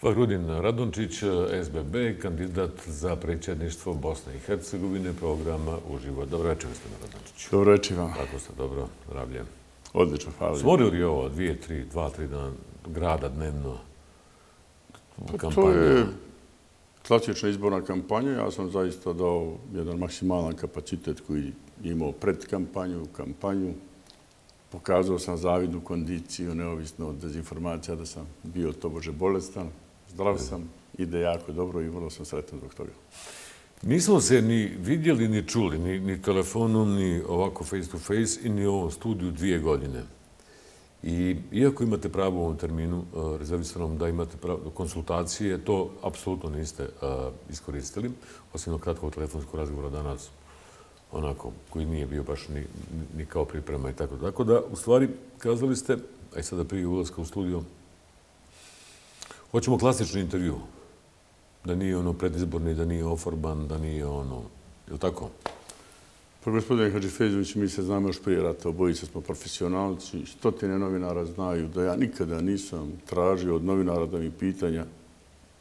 Fahrudin Radončić, SBB, kandidat za predsjedništvo Bosne i Hercegovine, programa Uživo. Dobro večer, gospodine Radončić. Dobro večer vam. Kako ste, dobro, ravljen. Odlično, hvala. Smorili li ovo dvije, tri, dva, tri dana grada dnevno kampanja? Pa to je klasična izborna kampanja. Ja sam zaista dao jedan maksimalan kapacitet koji je imao pred kampanju, kampanju. Pokazao sam zavidnu kondiciju, neovisno od dezinformacija, da sam bio to bože bolestan. Zdrav sam, ide jako dobro i vrlo sam sretan zbog toga. Nismo se ni vidjeli, ni čuli, ni, ni telefonom, ni ovako face to face i ni u ovom studiju dvije godine. I iako imate pravo u ovom terminu uh, rezervisanom da imate pravo konsultacije, to apsolutno niste uh, iskoristili, osim na kratkog telefonskog razgovora danas, onako, koji nije bio baš ni, ni kao priprema i tako. Tako da, u stvari, kazali ste, aj sada prije ulazka u studiju, hoćemo klasični intervju, da nije ono predizborni, da nije oforban, da nije ono, je li tako? Pa gospodine Hadžifezović, mi se znamo još prije rata, obojice smo profesionalci, stotine novinara znaju da ja nikada nisam tražio od novinara da mi pitanja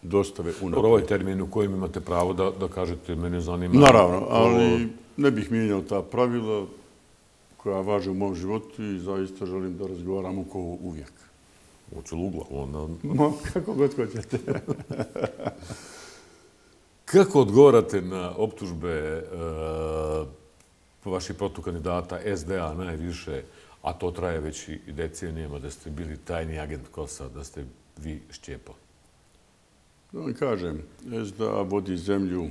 dostave unaprijed. Dobro, ovaj termin u kojem imate pravo da, da kažete, mene zanima... Naravno, ali ne bih mijenjao ta pravila koja važe u mom životu i zaista želim da razgovaramo ko uvijek. Hoću lugla, onda... No, kako god hoćete. kako odgovarate na optužbe uh, vaših protukandidata SDA najviše, a to traje već i decenijama, da ste bili tajni agent KOSA, da ste vi šćepo? Da vam kažem, SDA vodi zemlju,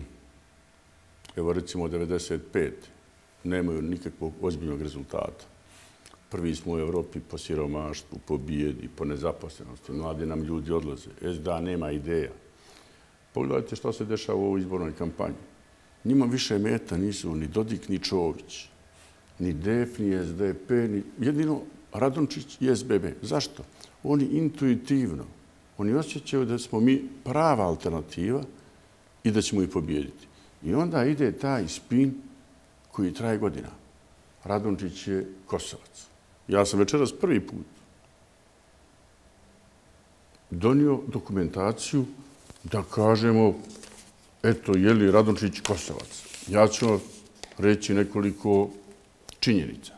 evo recimo 95, nemaju nikakvog ozbiljnog rezultata. Prvi smo u Evropi po siromaštvu, po bijedi, po nezaposlenosti. Mladi nam ljudi odlaze. SDA nema ideja. Pogledajte što se dešava u ovoj izbornoj kampanji njima više meta nisu ni Dodik, ni Čović, ni DEF, ni SDP, ni jedino Radončić i SBB. Zašto? Oni intuitivno, oni osjećaju da smo mi prava alternativa i da ćemo ih pobijediti. I onda ide taj spin koji traje godina. Radončić je Kosovac. Ja sam večeras prvi put donio dokumentaciju da kažemo eto, je li Radončić Kosovac? Ja ću reći nekoliko činjenica.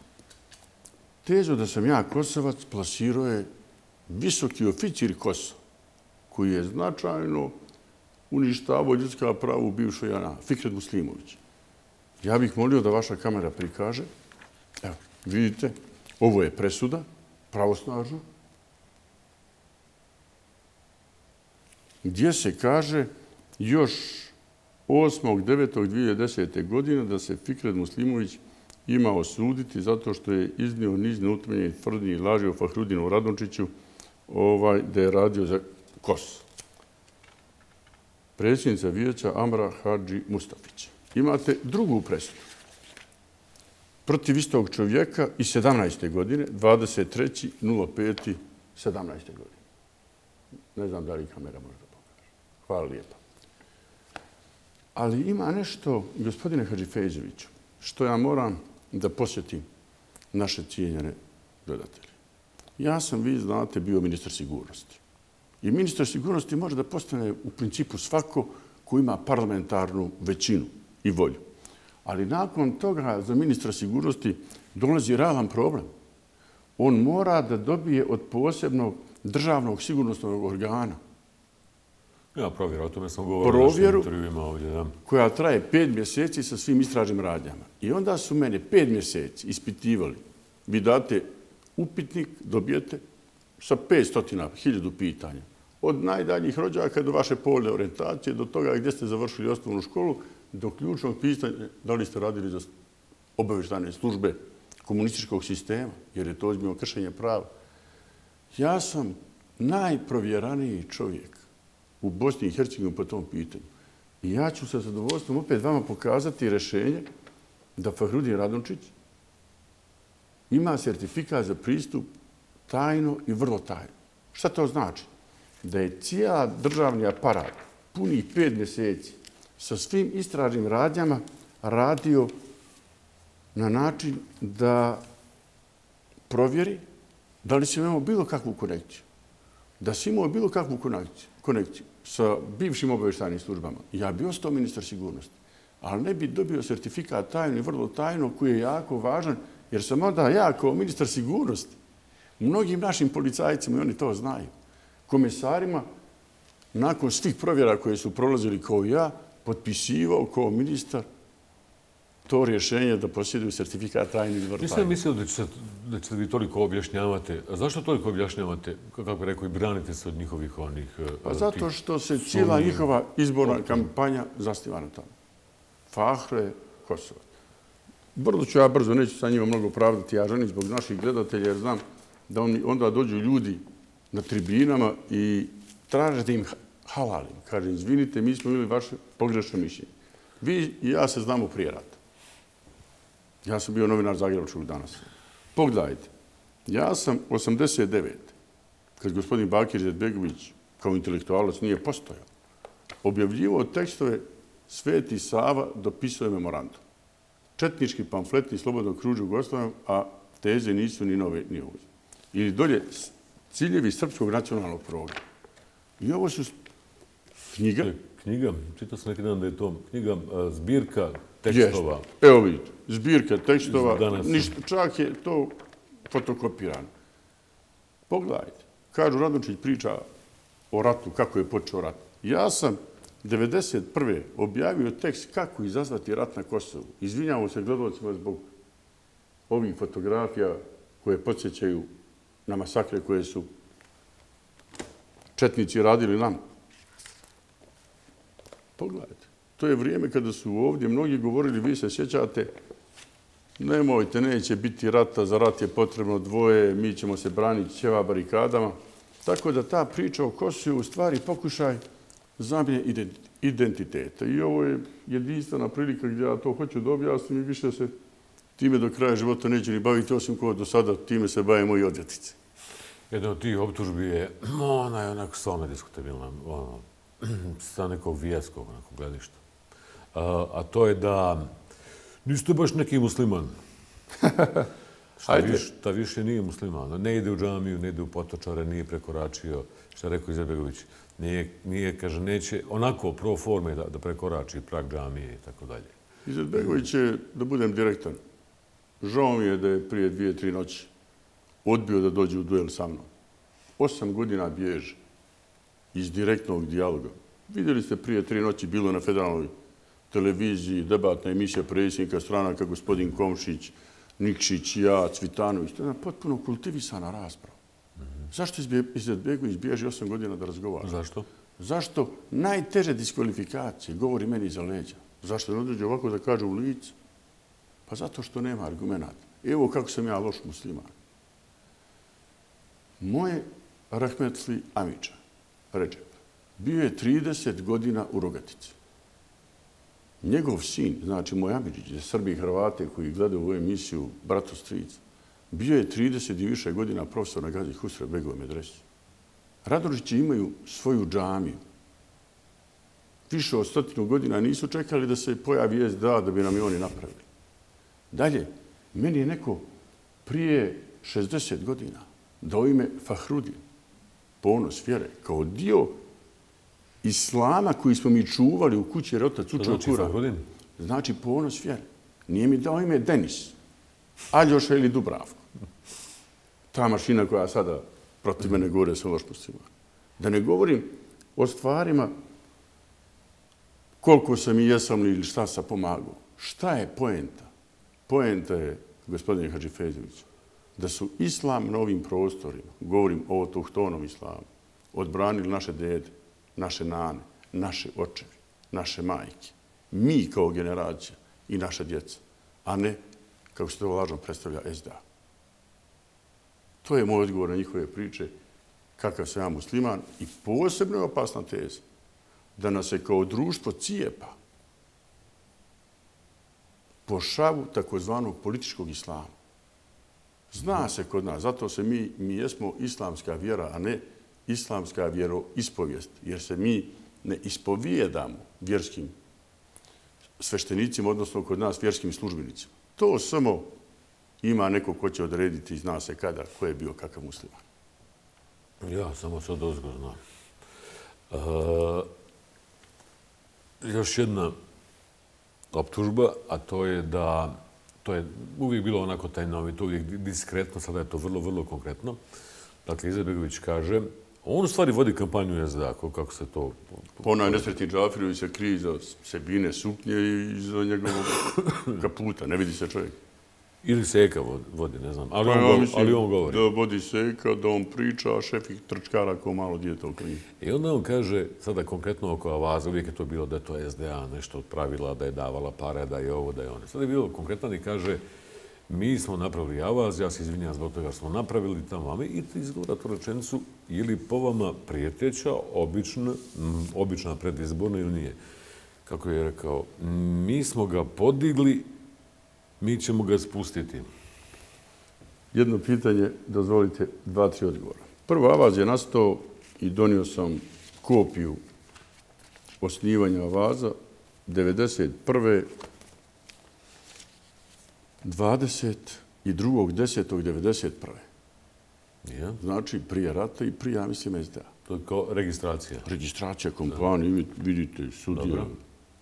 Tezo da sam ja Kosovac plasirao je visoki oficir Kosova, koji je značajno uništavao ljudska prava u bivšoj Jana, Fikret Muslimović. Ja bih molio da vaša kamera prikaže. Evo, vidite, ovo je presuda, pravosnažna, gdje se kaže još 8.9.2010. godine da se Fikret Muslimović ima osuditi zato što je iznio niz neutemeljenih tvrdnji i laži o Fahrudinu Radončiću ovaj, da je radio za KOS. Predsjednica vijeća Amra Hadži Mustafić. Imate drugu presudu protiv istog čovjeka i 17. godine, 23.05.17. godine. Ne znam da li kamera može da pokaže. Hvala lijepa. Ali ima nešto, gospodine Hadžifeđeviću, što ja moram da posjetim naše cijenjene gledatelje. Ja sam, vi znate, bio ministar sigurnosti. I ministar sigurnosti može da postane u principu svako ko ima parlamentarnu većinu i volju. Ali nakon toga za ministra sigurnosti dolazi realan problem. On mora da dobije od posebnog državnog sigurnosnog organa Ja, provjeru, o tome sam govorio našim intervjuima ovdje. Da. koja traje pet mjeseci sa svim istražnim radnjama. I onda su mene pet mjeseci ispitivali. Vi date upitnik, dobijete sa 500 hiljadu pitanja. Od najdaljih rođaka do vaše polne orientacije, do toga gdje ste završili osnovnu školu, do ključnog pitanja da li ste radili za obaveštane službe komunističkog sistema, jer je to ozbiljno kršenje prava. Ja sam najprovjeraniji čovjek u Bosni i Hercegovini po tom pitanju. I ja ću sa zadovoljstvom opet vama pokazati rešenje da Fahrudin Radončić ima sertifikat za pristup tajno i vrlo tajno. Šta to znači? Da je cijela državni aparat punih pet mjeseci sa svim istražnim radnjama radio na način da provjeri da li se imamo bilo kakvu konekciju. da si imao bilo kakvu konekciju sa bivšim obaveštajnim službama, ja bi ostao ministar sigurnosti, ali ne bi dobio sertifikat tajno i vrlo tajno koji je jako važan, jer sam onda ja kao ministar sigurnosti mnogim našim policajcima, i oni to znaju, komesarima, nakon svih provjera koje su prolazili kao ja, potpisivao kao ministar to rješenje da posjeduju sertifikat tajni ili vrlo Nisam mislio da ćete, da ćete vi toliko objašnjavate. A zašto toliko objašnjavate, kako rekao, i branite se od njihovih onih... E, pa zato što se cijela njihova izborna kampanja zastiva na tome. Fahre, Kosovo. Brzo ću ja brzo, neću sa njima mnogo pravdati, ja želim zbog naših gledatelja, jer znam da oni, onda dođu ljudi na tribinama i traže da im halalim. Kaže, izvinite, mi smo imali vaše pogrešno mišljenje. Vi i ja se znamo prije rata. Ja sam bio novinar Zagrebačkog danas. Pogledajte, ja sam 89. kad gospodin Bakir Zedbegović kao intelektualac nije postojao, objavljivo tekstove Sveti Sava dopisuje memorandum. Četnički pamfleti slobodno kružu Jugoslavijom, a teze nisu ni nove ni ovo. Ili dolje ciljevi srpskog nacionalnog programa. I ovo su knjiga. Knjiga, čitao sam neki dan da je to knjiga zbirka tekstova. Jest. Evo vidite, zbirka tekstova, ništa, čak je to fotokopirano. Pogledajte, kažu Radončić priča o ratu, kako je počeo rat. Ja sam 1991. objavio tekst kako izazvati rat na Kosovu. Izvinjamo se gledalcima zbog ovih fotografija koje podsjećaju na masakre koje su četnici radili nam. Pogledajte. To je vrijeme kada su ovdje mnogi govorili, vi se sjećate, nemojte, neće biti rata, za rat je potrebno dvoje, mi ćemo se braniti ćeva barikadama. Tako da ta priča o Kosovu u stvari pokušaj zamije identiteta. I ovo je jedinstvena prilika gdje ja to hoću da objasnim i više se time do kraja života neće ni baviti, osim ko do sada time se bavimo i odvjetice. Jedna od tih optužbi je, ona je onako stvarno diskutabilna, ono, sa nekog vijaskog gledišta a to je da niste baš neki musliman. Šta, viš, šta više nije musliman. Ne ide u džamiju, ne ide u potočare, nije prekoračio, šta je rekao Izetbegović, nije, nije, kaže, neće onako pro forme da, da prekorači prag džamije i tako dalje. Izetbegović je, da budem direktan, žao mi je da je prije dvije, tri noći odbio da dođe u duel sa mnom. Osam godina bježe iz direktnog dijaloga. Vidjeli ste prije tri noći bilo na federalnoj televiziji, debatna emisija predsjednika stranaka, gospodin Komšić, Nikšić, ja, Cvitanović. To je potpuno kultivisana rasprava. Zašto Izetbegović bježi osam godina da razgovara? Zašto? Zašto najteže diskvalifikacije govori meni iza leđa? Zašto ne određe ovako da kaže u licu? Pa zato što nema argumenta. Evo kako sam ja loš musliman. Moje Rahmetli Amiča, Ređep, bio je 30 godina u Rogatici njegov sin, znači moj Amidžić, za Srbi i Hrvate koji gledaju ovu emisiju Brato Stric, bio je 30 i više godina profesor na Gazi Husre Begove Medresi. Radorići imaju svoju džamiju. Više od stotinu godina nisu čekali da se pojavi SDA da bi nam i oni napravili. Dalje, meni je neko prije 60 godina dao ime Fahrudin, ponos vjere, kao dio islama koji smo mi čuvali u kući jer otac učio znači, kura. Znači ponos vjere. Nije mi dao ime Denis, Aljoša ili Dubravko. Ta mašina koja sada protiv mene govore sa lošnostima. Da ne govorim o stvarima koliko sam i jesam ili šta sam pomagao. Šta je poenta? Poenta je, gospodine Hadži Fezović, da su islam na ovim prostorima, govorim o autohtonom islamu, odbranili naše dede, naše nane, naše očevi, naše majke, mi kao generacija i naša djeca, a ne, kako se to lažno predstavlja, SDA. To je moj odgovor na njihove priče, kakav sam ja musliman i posebno je opasna teza da nas se kao društvo cijepa po šavu takozvanog političkog islama. Zna se kod nas, zato se mi, mi jesmo islamska vjera, a ne islamska vjeroispovijest, jer se mi ne ispovijedamo vjerskim sveštenicima, odnosno kod nas vjerskim službenicima. To samo ima neko ko će odrediti i zna se kada, ko je bio kakav musliman. Ja, samo sad ozgo znam. E, još jedna optužba, a to je da to je uvijek bilo onako tajnovito, uvijek diskretno, sada je to vrlo, vrlo konkretno. Dakle, Izetbegović kaže, on u stvari vodi kampanju SDA, kako se to... Po onaj nesretni Džafirović se krije za sebine suknje i za njegovog kaputa, ne vidi se čovjek. Ili Seka vodi, ne znam, ali, Pa on, ja mislim ali on govori. Da vodi Seka, da on priča, a šef ih trčkara ko malo dijete u klini. I onda on kaže, sada konkretno oko Avaza, uvijek je to bilo da je to SDA nešto od pravila, da je davala pare, da je ovo, da je ono. Sada je bilo konkretan i kaže, mi smo napravili Avaz, ja se izvinjam zbog toga smo napravili tamo, a mi i izgleda tu rečenicu, ili po vama prijeteća, obična, obična predizborna ili nije. Kako je rekao, mi smo ga podigli, mi ćemo ga spustiti. Jedno pitanje, dozvolite dva, tri odgovora. Prvo, Avaz je nastao i donio sam kopiju osnivanja Avaza 1991. 22.10.1991. Ja? Znači prije rata i prije, ja mislim, SDA. To je kao registracija. Registracija kompanije, vidite, sudija,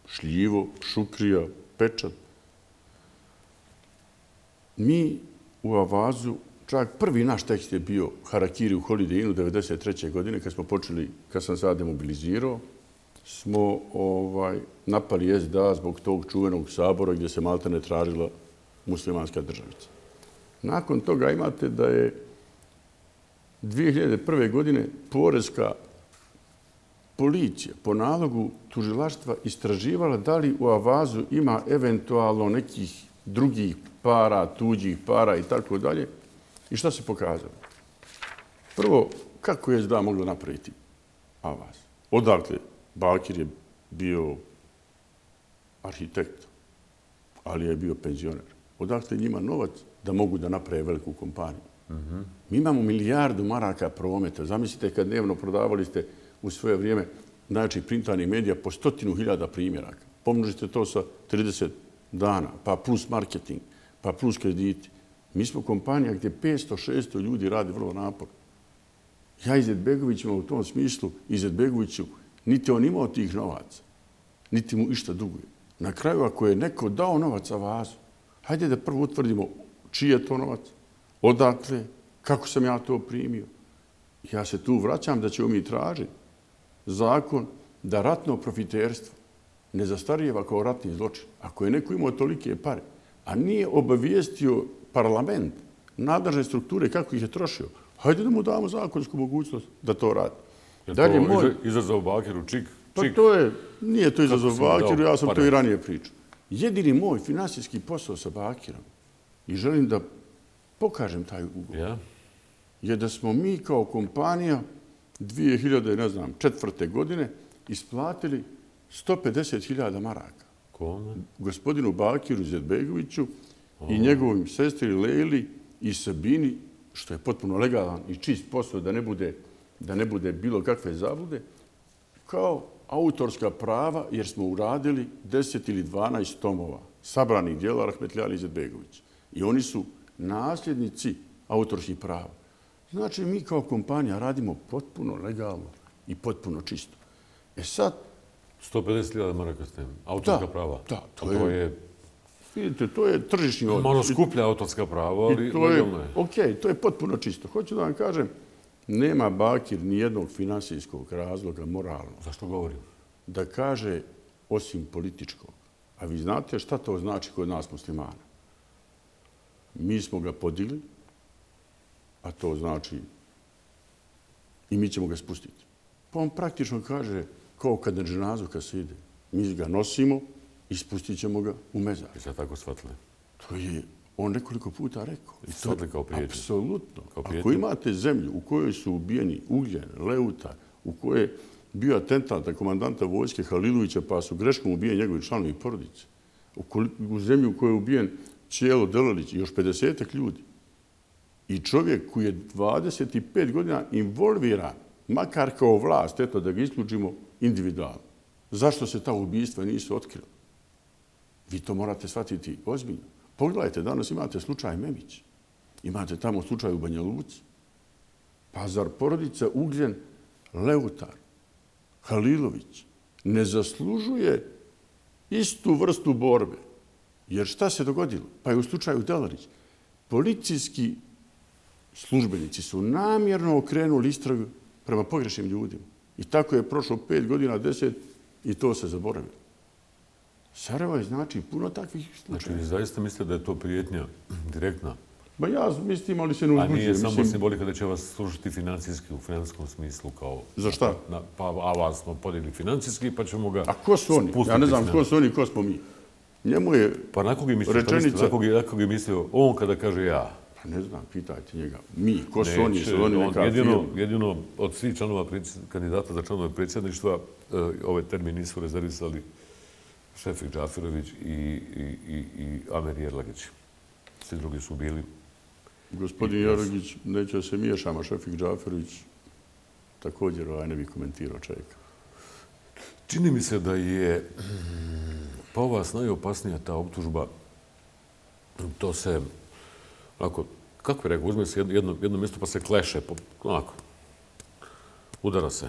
šljivo, šukrija, pečat. Mi u Avazu, čak prvi naš tekst je bio Harakiri u Holiday Innu 1993. godine, kad smo počeli, kad sam sada demobilizirao, smo ovaj, napali SDA zbog tog čuvenog sabora gdje se Malta ne tražila muslimanska državica. Nakon toga imate da je 2001. godine porezka policija po nalogu tužilaštva istraživala da li u Avazu ima eventualno nekih drugih para, tuđih para i tako dalje. I šta se pokazalo? Prvo, kako je SDA mogla napraviti Avaz? Odakle? Bakir je bio arhitekt, ali je bio penzioner. Odakle njima novac da mogu da naprave veliku kompaniju? Mi imamo milijardu maraka prometa. Zamislite kad dnevno prodavali ste u svoje vrijeme znači printani medija po stotinu hiljada primjeraka. Pomnožite to sa 30 dana, pa plus marketing, pa plus krediti. Mi smo kompanija gdje 500-600 ljudi radi vrlo napor. Ja Izet Begovićima u tom smislu, Izet Begoviću, niti on imao tih novaca, niti mu išta duguje. Na kraju, ako je neko dao novac vazu, hajde da prvo utvrdimo čiji je to novac, odakle, kako sam ja to primio. Ja se tu vraćam da ćemo mi tražiti zakon da ratno profiterstvo ne zastarijeva kao ratni zločin. Ako je neko imao tolike pare, a nije obavijestio parlament, nadležne strukture kako ih je trošio, hajde da mu damo zakonsku mogućnost da to radi. Je Dalje, to moj- izazov Bakiru čik, Pa to je, nije to izazov Bakiru, ja sam to i ranije pričao. Jedini moj finansijski posao sa Bakirom i želim da pokažem taj ugovor, Ja? je da smo mi kao kompanija 2000, ne znam, četvrte godine isplatili 150.000 maraka Kome? gospodinu Bakiru Zedbegoviću i njegovim sestri Leli i Sabini, što je potpuno legalan i čist posao da ne bude, da ne bude bilo kakve zablude, kao autorska prava jer smo uradili 10 ili 12 tomova sabranih dijela Rahmetljali i Zedbegović. I oni su nasljednici autorskih prava. Znači, mi kao kompanija radimo potpuno legalno i potpuno čisto. E sad, 150.000 maraka ste autorska Da, prava. da, to to je- je vidite, to je tržišni odnos. malo skuplja autorska prava, ali je, legalno je. ok, to je potpuno čisto. Hoću da vam kažem, nema Bakir ni jednog finansijskog razloga moralnog Zašto govorim? da kaže osim političkog. A vi znate šta to znači kod nas muslimana? Mi smo ga podigli, a to znači i mi ćemo ga spustiti. Pa on praktično kaže, kao kad na dženazu kad se ide, mi ga nosimo i spustit ćemo ga u mezar. Vi ste tako shvatili. To je on nekoliko puta rekao. I to shvatili kao prijetnju. Apsolutno. Ako imate zemlju u kojoj su ubijeni Ugljen, Leuta, u kojoj je bio atentat na komandanta vojske Halilovića, pa su greškom ubijeni njegovi članovi porodice, u, zemlju u kojoj je ubijen Čijelo Delalić i još 50 ljudi, i čovjek koji je 25 godina involviran, makar kao vlast, eto da ga isključimo individualno. Zašto se ta ubijstva nisu otkrila? Vi to morate shvatiti ozbiljno. Pogledajte, danas imate slučaj Memić. Imate tamo slučaj u Banja Luci. Pa zar porodica Ugljen, Leutar, Halilović ne zaslužuje istu vrstu borbe? Jer šta se dogodilo? Pa je u slučaju Delarić. Policijski službenici su namjerno okrenuli istragu prema pogrešnim ljudima. I tako je prošlo pet godina, deset, i to se zaboravilo. Sarajevo je znači puno takvih slučaja. Znači, zaista mislite da je to prijetnja direktna? Ba ja mislim, ali se ne uzbuđujem. A nije samo simbolika da će vas služiti financijski u financijskom smislu kao... Za šta? Na, pa, a vas smo podigli financijski, pa ćemo ga A ko su oni? Ja ne znam ko su oni, ko smo mi. Njemu je Pa na kog je mislio? Rečenica... Na kog je, na kog je mislio on kada kaže ja? Pa ne znam, pitajte njega. Mi, ko su oni? Su oni neka jedino, firma? jedino od svih članova kandidata za članove predsjedništva e, ove termini nisu rezervisali Šefik Džafirović i, i, i, i Amer Jerlagić. Svi drugi su bili Gospodin Jaragić, neće se miješama, Šefik Džaferović također ovaj ne bi komentirao čovjeka. Čini mi se da je po vas najopasnija ta optužba. To se, onako, kako je rekao, uzme se jedno, jedno, jedno mjesto pa se kleše, po, onako, udara se.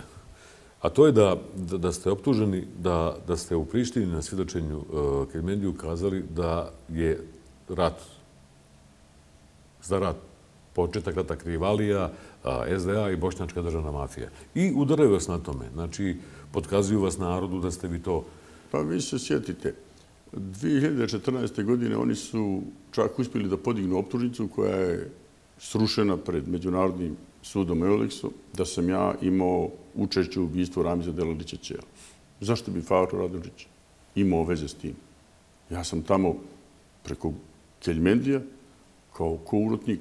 A to je da, da, da ste optuženi, da, da ste u Prištini na svjedočenju e, uh, Kermendiju kazali da je rat, za rat početak rata krivalija, a, SDA i bošnjačka državna mafija. I udaraju vas na tome. Znači, podkazuju vas narodu da ste vi to... Pa vi se sjetite, 2014. godine oni su čak uspjeli da podignu optužnicu koja je srušena pred Međunarodnim sudom Euleksom da sam ja imao učešće u ubijstvu Ramiza Delalića Ćela. Zašto bi Favro Radović imao veze s tim? Ja sam tamo preko Keljmendija kao kourotnik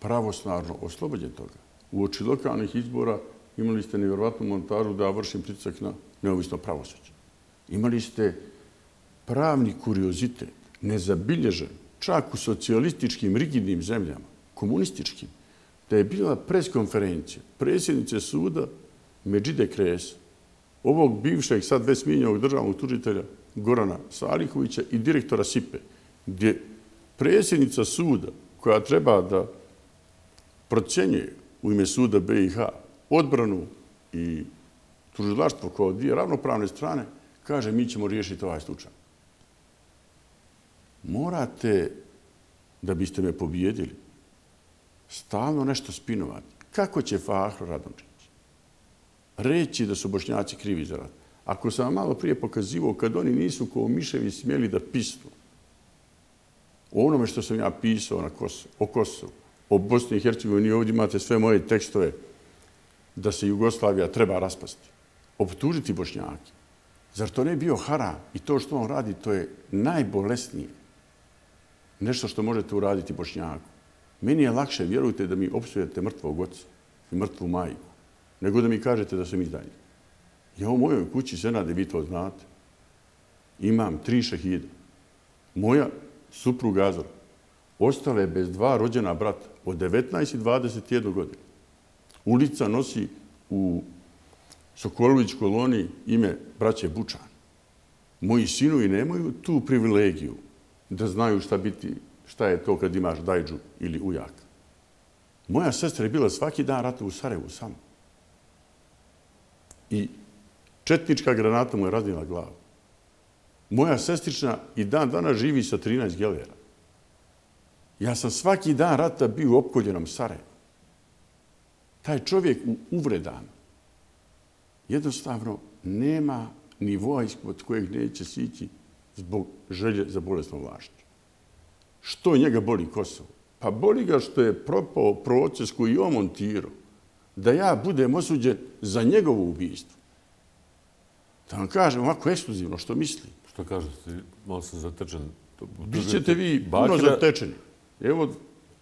pravosnažno oslobođen toga. U oči lokalnih izbora imali ste nevjerovatnu montažu da vršim pritisak na neovisno pravosuđe. Imali ste pravni kuriozitet, nezabilježen, čak u socijalističkim rigidnim zemljama, komunističkim, da je bila preskonferencija predsjednice suda Međide Kres, ovog bivšeg sad već smijenjenog državnog tužitelja Gorana Salihovića i direktora SIPE, gdje predsjednica suda koja treba da procjenjuje u ime suda BiH odbranu i tužilaštvo kao dvije ravnopravne strane, kaže mi ćemo riješiti ovaj slučaj. Morate, da biste me pobijedili, stalno nešto spinovati. Kako će Fahro Radončić reći da su bošnjaci krivi za rat? Ako sam vam malo prije pokazivo, kad oni nisu kao miševi smjeli da pisnu o onome što sam ja pisao na Kosovo, o Kosovu, o Bosni i Hercegovini, ovdje imate sve moje tekstove da se Jugoslavija treba raspasti, optužiti bošnjake. Zar to ne bio haram? I to što on radi, to je najbolesnije. Nešto što možete uraditi bošnjaku. Meni je lakše, vjerujte, da mi opsujete mrtvog oca i mrtvu majku, nego da mi kažete da sam izdajnik. Ja u mojoj kući, senade, vi to znate, imam tri šehida. Moja supruga Azora ostala je bez dva rođena brata od 19 i 21 godine. Ulica nosi u Sokolović koloni ime braće Bučan. Moji sinovi nemaju tu privilegiju da znaju šta biti, šta je to kad imaš dajđu ili ujak. Moja sestra je bila svaki dan rata u Sarajevu samo. I četnička granata mu je raznila glavu. Moja sestrična i dan dana živi sa 13 gelera. Ja sam svaki dan rata bio u opkoljenom Sarajevu. Taj čovjek u jednostavno nema nivoa ispod kojeg neće sići zbog želje za bolesnom vlašću. Što njega boli Kosovo? Pa boli ga što je propao proces koji je on montirao da ja budem osuđen za njegovo ubijstvo. Da vam kažem ovako ekskluzivno što misli. Što kažete, malo sam zatečen. Bićete vi puno zatečeni. Evo,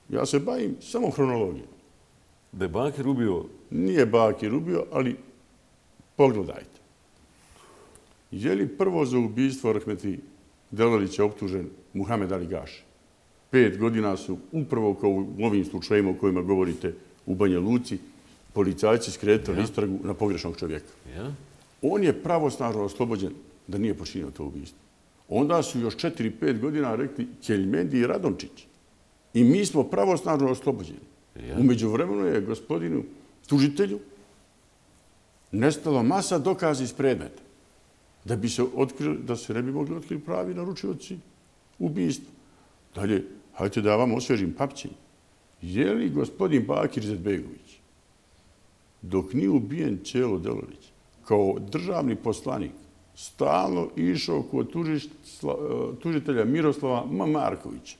ja se bavim samo hronologijom. Da je Bakir ubio... Nije Bakir ubio, ali pogledajte. Je li prvo za ubijstvo Rahmeti Delalića optužen Muhammed Ali Gaši? Pet godina su upravo kao u ovim slučajima o kojima govorite u Banja Luci, policajci skretali ja. istragu na pogrešnog čovjeka. Ja? On je pravosnažno oslobođen da nije počinio to ubijstvo. Onda su još 4-5 godina rekli Kjeljmendi i Radončić. I mi smo pravosnažno oslobođeni. Ja. Umeđu vremenu je gospodinu tužitelju nestala masa dokaza iz predmeta da bi se otkrili, da se ne bi mogli otkriti pravi naručioci ubijstva. Dalje, hajte da vam osvežim papćenje. Je li gospodin Bakir Zedbegović, dok nije ubijen Čelo Delović, kao državni poslanik, stalno išao kod e, tužitelja Miroslava Mamarkovića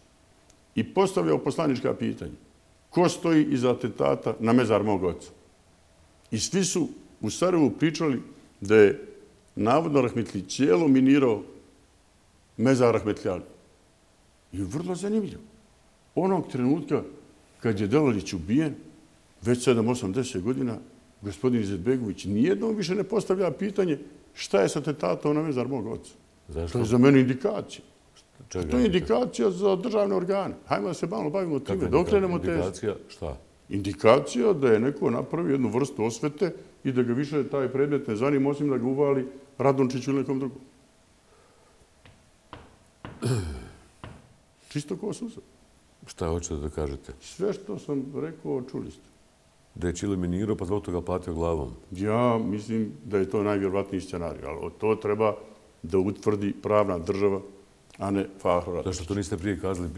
i postavljao poslanička pitanja. Ko stoji iza atentata na mezar mog oca? I svi su u Sarajevu pričali da je navodno Rahmetli cijelo minirao mezar Rahmetljali. I vrlo zanimljivo. Onog trenutka kad je Delalić ubijen, već 7-8-10 godina, gospodin Izetbegović nijednom više ne postavlja pitanje šta je sa atentatom na mezar mog oca. Zašto? To je za mene indikacija. Čega to je indikacija za državne organe. Hajmo da se malo bavimo time. Da okrenemo te... Indikacija šta? Indikacija da je neko napravio jednu vrstu osvete i da ga više taj predmet ne zanima, osim da ga uvali Radončiću ili nekom drugom. Čisto ko suza. Šta hoćete da kažete? Sve što sam rekao, čuli ste. Da je Čile minirao, pa zbog toga platio glavom? Ja mislim da je to najvjerovatniji scenarij, ali to treba da utvrdi pravna država, a ne Fahro Radončić. Zašto to niste prije kazali,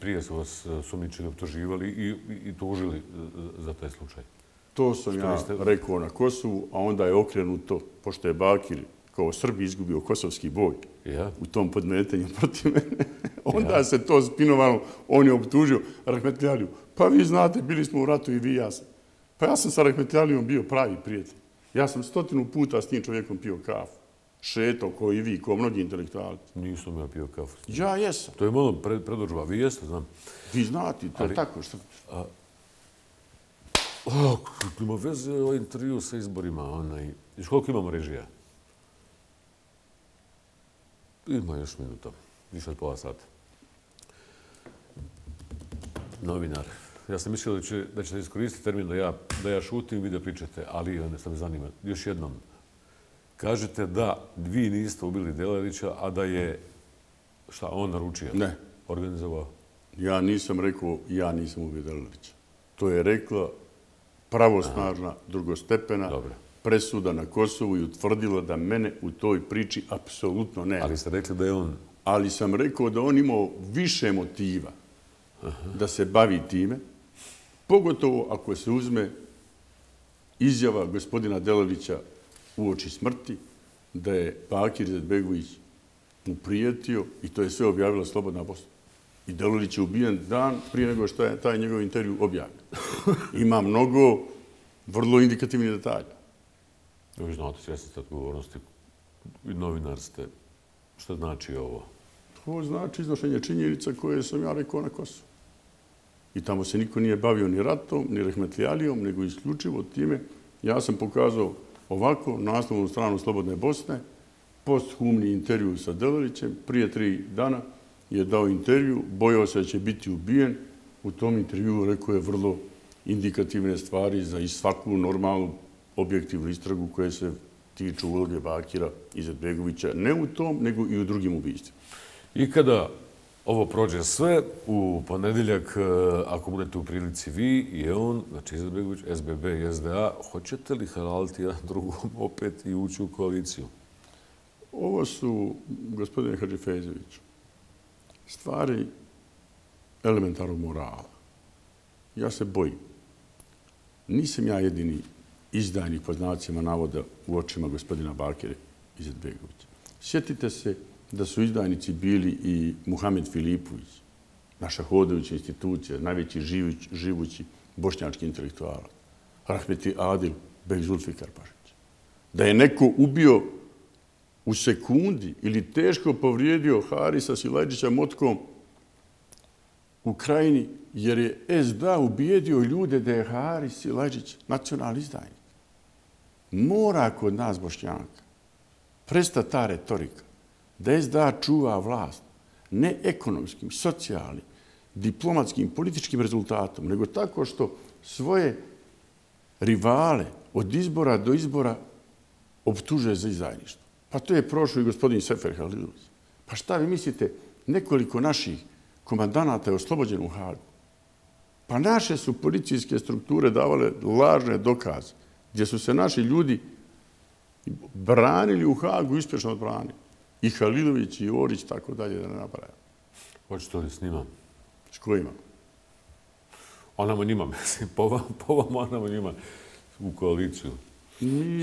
prije su vas e, sumničili optuživali i, i tužili e, za taj slučaj? To sam ja rekao na Kosovu, a onda je okrenuto, pošto je Bakir kao Srbi izgubio kosovski boj u tom podmetenju protiv mene, onda se to spinovalo, on je optužio Rahmetljaliju. Pa vi znate, bili smo u ratu i vi i ja sam. Pa ja sam sa Rahmetljalijom bio pravi prijatelj. Ja sam stotinu puta s tim čovjekom pio kafu. Šeto, ko i vi, ko mnogi intelektualci. Nisam ja pio kafu. Ja jesam. To je malo predođuva. Vi jeste, znam. Vi znate, to je tako. Što... Oh, ima veze o intervju sa izborima. Onaj. Iš koliko imamo režija? Ima još minuta. Više od pola sata. Novinar. Ja sam mislio da, će, da ćete iskoristiti termin da ja, da ja šutim i vi da pričate, ali ne sam me zanima. Još jednom. Kažete da vi niste ubili Delarića, a da je šta on naručio? Ne. Organizovao? Ja nisam rekao ja nisam ubio Delarića. To je rekla pravosnažna, drugostepena presuda na Kosovu i utvrdila da mene u toj priči apsolutno ne. Ali ste rekli da je on... Ali sam rekao da on imao više motiva da se bavi time, pogotovo ako se uzme izjava gospodina Delovića u oči smrti, da je Bakir Zedbegović mu prijetio i to je sve objavila Slobodna Bosna. I Delović je ubijen dan prije nego što je taj njegov intervju objavljen. Ima mnogo vrlo indikativnih detalja. Vi znate, svjesni ste odgovornosti novinar ste. Što znači ovo? To znači iznošenje činjenica koje sam ja rekao na Kosovo. I tamo se niko nije bavio ni ratom, ni rehmetlijalijom, nego isključivo time. Ja sam pokazao ovako, naslovnu stranu Slobodne Bosne, posthumni intervju sa Delorićem, prije tri dana, je dao intervju, bojao se da će biti ubijen. U tom intervju rekao je vrlo indikativne stvari za i svaku normalnu objektivnu istragu koje se tiču uloge Bakira i ne u tom, nego i u drugim ubijstvima. I kada ovo prođe sve, u ponedeljak, e, ako budete u prilici vi i on, znači Izetbegović, SBB i SDA, hoćete li halaliti jedan drugom opet i ući u koaliciju? Ovo su, gospodine Hadžifezoviću, stvari elementarnog morala. Ja se bojim. Nisam ja jedini izdajnih po znacima navoda u očima gospodina Bakire Izetbegovića. Sjetite se da su izdajnici bili i Muhamed Filipović, naša hodovića institucija, najveći živući bošnjački intelektualac, Rahmeti Adil Bek Zulfikar Pašić. Da je neko ubio u sekundi ili teško povrijedio Harisa Silajđića motkom u krajini, jer je SDA ubijedio ljude da je Haris Silajđić nacionalni izdajnik. Mora kod nas, Bošnjaka, presta ta retorika da SDA čuva vlast ne ekonomskim, socijalnim, diplomatskim, političkim rezultatom, nego tako što svoje rivale od izbora do izbora optužuje za izdajništvo. Pa to je prošlo i gospodin Sefer Halilović. Pa šta vi mislite, nekoliko naših komandanata je oslobođeno u Hagu. Pa naše su policijske strukture davale lažne dokaze, gdje su se naši ljudi branili u Hagu, uspješno odbranili. I Halilović, i Orić, tako dalje, da ne napravaju. Hoćete li snimam? S kojima? Onamo njima, mislim, po vam, po vam onamo njima u koaliciju.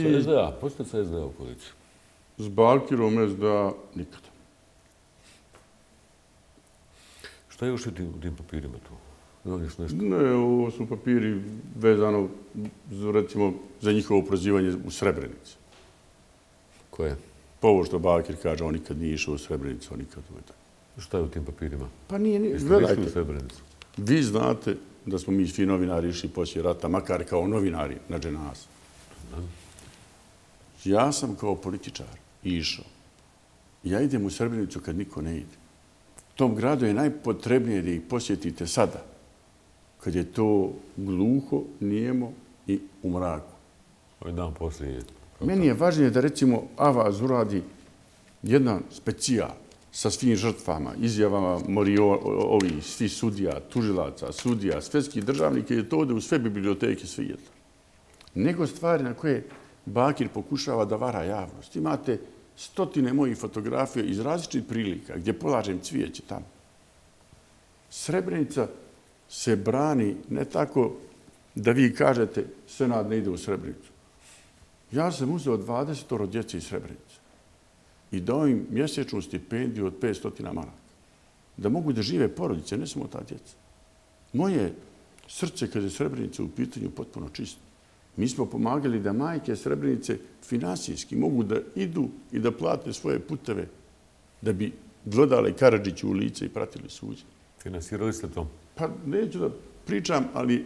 Sa SDA, počnete sa SDA u koaliciju. S Balkirom SDA nikada. Šta je još u tim, u tim papirima tu? Nešto? Ne, ovo su papiri vezano, za, recimo, za njihovo prozivanje u Srebrenici. Koje? Po ovo što Balkir kaže, on nikad nije išao u Srebrenicu, on nikad nije tako. Šta je u tim papirima? Pa nije, nije, Jeste išli u gledajte, Srebrenicu? vi znate da smo mi svi novinari išli poslije rata, makar kao novinari na dženazu. Ja sam kao političar išao. Ja idem u Srebrenicu kad niko ne ide. Tom gradu je najpotrebnije da ih posjetite sada, kad je to gluho, nijemo i u mraku. Ovaj dan poslije je. Meni je važnije da recimo Avaz uradi jedan specijal sa svim žrtvama, izjavama morio, ovi, svi sudija, tužilaca, sudija, svetskih državnika i to ode u sve biblioteke svijeta. Nego stvari na koje Bakir pokušava da vara javnost. Imate stotine mojih fotografija iz različitih prilika gdje polažem cvijeće tamo. Srebrenica se brani ne tako da vi kažete Senad ne ide u Srebrenicu. Ja sam uzeo 20 djece iz Srebrenice i dao im mjesečnu stipendiju od 500 maraka. Da mogu da žive porodice, ne samo ta djeca. Moje srce kada je Srebrenica u pitanju potpuno čisto. Mi smo pomagali da majke Srebrenice finansijski mogu da idu i da plate svoje puteve da bi gledali Karadžiću u lice i pratili suđe. Finansirali ste to? Pa neću da pričam, ali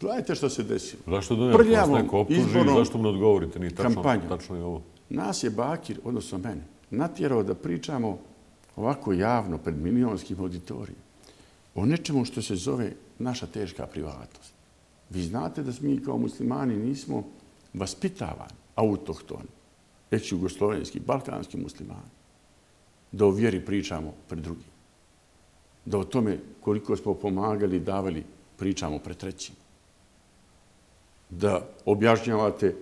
gledajte što se desilo. Zašto da ne neko optuži? izbornom Zašto mu ne odgovorite? Nije tačno, kampanjom. tačno je ovo. Nas je Bakir, odnosno mene, natjerao da pričamo ovako javno pred milionskim auditorijem o nečemu što se zove naša teška privatnost. Vi znate da mi kao muslimani nismo vaspitavani, autohtoni, već jugoslovenski, balkanski muslimani, da o vjeri pričamo pred drugim. Da o tome koliko smo pomagali, davali, pričamo pred trećim. Da objašnjavate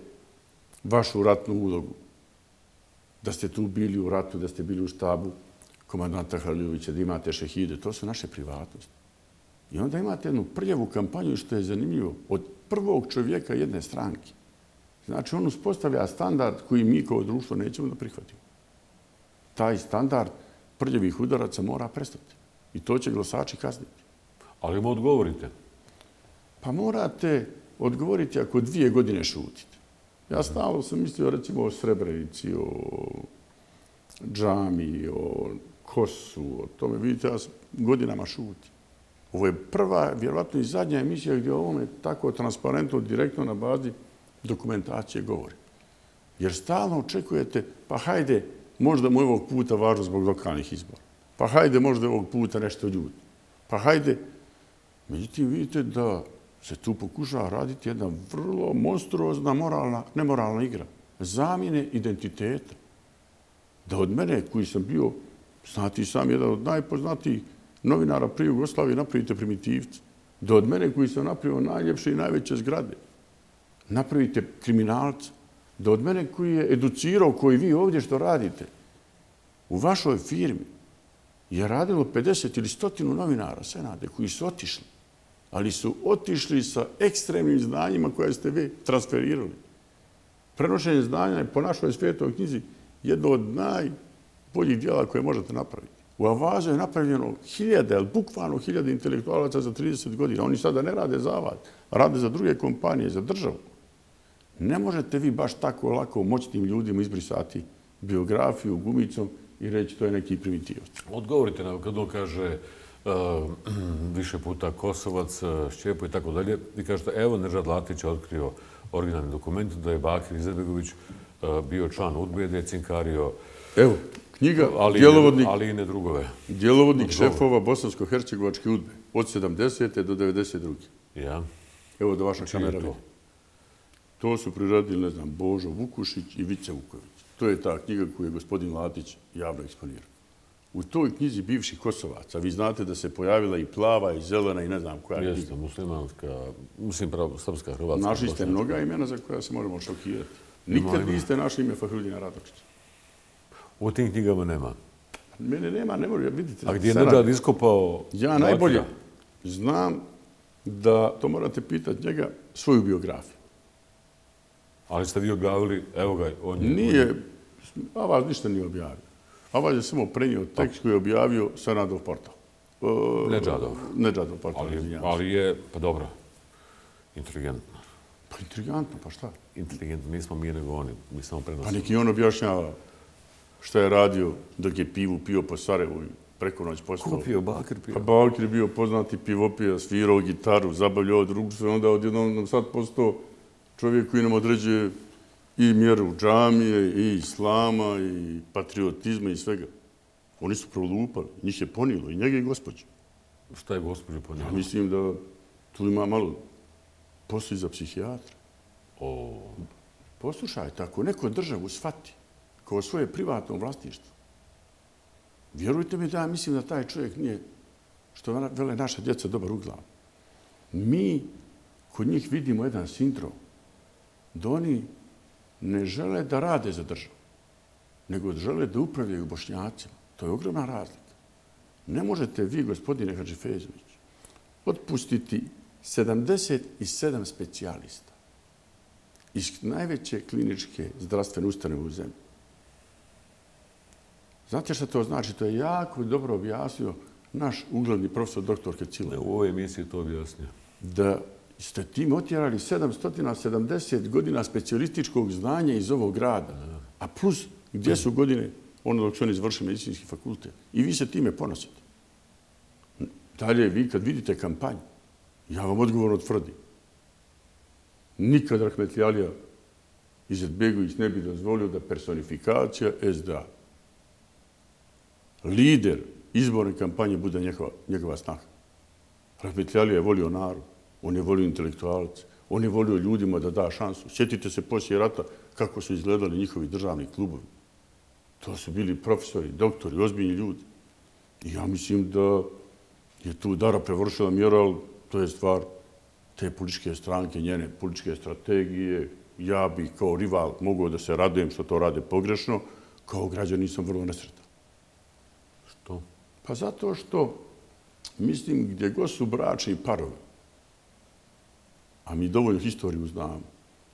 vašu ratnu ulogu, da ste tu bili u ratu, da ste bili u štabu komandanta Hrljovića, da imate šehide. To su naše privatnosti. I onda imate jednu prljavu kampanju što je zanimljivo od prvog čovjeka jedne stranke. Znači, on uspostavlja standard koji mi kao društvo nećemo da prihvatimo. Taj standard prljavih udaraca mora prestati. I to će glasači kazniti. Ali mu odgovorite. Pa morate odgovoriti ako dvije godine šutite. Ja stalno sam mislio recimo o Srebrenici, o džami, o Kosu, o tome. Vidite, ja godinama šutim. Ovo je prva, vjerovatno i zadnja emisija gdje o ovome tako transparentno, direktno na bazi dokumentacije govori. Jer stalno očekujete, pa hajde, možda mu ovog puta važno zbog lokalnih izbora. Pa hajde, možda ovog puta nešto ljudi. Pa hajde. Međutim, vidite da se tu pokušava raditi jedna vrlo monstruozna moralna, nemoralna igra. Zamjene identiteta. Da od mene, koji sam bio, znati sam, jedan od najpoznatijih novinara prije Jugoslavije, napravite primitivce. Da od mene, koji sam napravio najljepše i najveće zgrade, napravite kriminalca. Da od mene, koji je educirao, koji vi ovdje što radite, u vašoj firmi, je radilo 50 ili 100 novinara, senade, koji su otišli ali su otišli sa ekstremnim znanjima koje ste vi transferirali. Prenošenje znanja je po našoj svetoj knjizi jedno od najboljih dijela koje možete napraviti. U Avazu je napravljeno hiljade, ali bukvalno hiljade intelektualaca za 30 godina. Oni sada ne rade za Avaz, rade za druge kompanije, za državu. Ne možete vi baš tako lako moćnim ljudima izbrisati biografiju gumicom i reći to je neki primitivac. Odgovorite nam kad on kaže uh, više puta Kosovac, uh, Šćepo i tako dalje. Vi kažete, evo, Nežad Latić je otkrio originalni dokument da je Bakir Izetbegović uh, bio član Udbe, da je cinkario Evo, knjiga ali, Djelovodnik, ali i ne drugove. djelovodnik šefova Bosansko-Hercegovačke udbe od 70. do 92. Ja. Evo da vaša je kamera to? To su priradili, ne znam, Božo Vukušić i Vice Vuković. To je ta knjiga koju je gospodin Latić javno eksponirao. u toj knjizi bivših Kosovaca, vi znate da se pojavila i plava i zelena i ne znam koja je Jeste, muslimanska, mislim pravo, srpska, hrvatska. Našli ste mnoga imena za koja se možemo šokirati. Nikad niste našli ime Fahrudina Radočića. U tim knjigama nema. Mene nema, ne mogu, vidite. A gdje je Nedžad iskopao... Ja najbolje znam da, to morate pitati njega, svoju biografiju. Ali ste vi objavili, evo ga, on je... Nije, a vas ništa nije objavio. A vas je samo prenio tekst koji je objavio Sanadov portal. E, Nedžadov. Nedžadov portal, Ali, ali je, pa dobro, inteligentno. Pa intrigantno, pa šta? Inteligentno, nismo mi nego oni, mi samo Pa prenosimo. neki on objašnjava šta je radio dok je pivu pio po Sarajevu i preko noć postao. Kupio, Bakir pio. Pa Bakir je bio poznati pivopija, svirao gitaru, zabavljao društvo i onda odjednom nam sad postao čovjek koji nam određuje i mjeru džamije, i islama, i patriotizma i svega. Oni su prolupali, njih je ponilo, i njega i gospođe. Šta je gospođo po Ja mislim da tu ima malo posli za psihijatra. O, Poslušajte, ako neko državu shvati kao svoje privatno vlasništvo, vjerujte mi da ja mislim da taj čovjek nije, što vele naša djeca, dobar uglav. Mi kod njih vidimo jedan sindrom da oni ne žele da rade za državu, nego da žele da upravljaju bošnjacima. To je ogromna razlika. Ne možete vi, gospodine Hadžifezović, otpustiti 77 specijalista iz najveće kliničke zdravstvene ustanove u zemlji. Znate šta to znači? To je jako dobro objasnio naš ugledni profesor dr. Kecila. ne, u ovoj emisiji to objasnio. Da ste tim otjerali 770 godina specijalističkog znanja iz ovog grada. A plus, gdje su godine ono dok su oni završili medicinski fakultet. I vi se time ponosite. Dalje, vi kad vidite kampanju, ja vam odgovorno tvrdim, nikad Rahmetli Alija Izetbegović ne bi dozvolio da personifikacija SDA, lider izborne kampanje bude njegova, njegova. Rahmetli Alija je volio narod, on je volio intelektualce, on je volio ljudima da da šansu. Sjetite se poslije rata kako su izgledali njihovi državni klubovi. To su bili profesori, doktori, ozbiljni ljudi. I ja mislim da je tu Dara prevršila mjeru, ali to je stvar te političke stranke, njene političke strategije. Ja bi kao rival mogao da se radujem što to rade pogrešno, kao građan nisam vrlo nesretan. Što? Pa zato što, mislim, gdje god su bračni parovi, a mi dovoljno historiju znamo,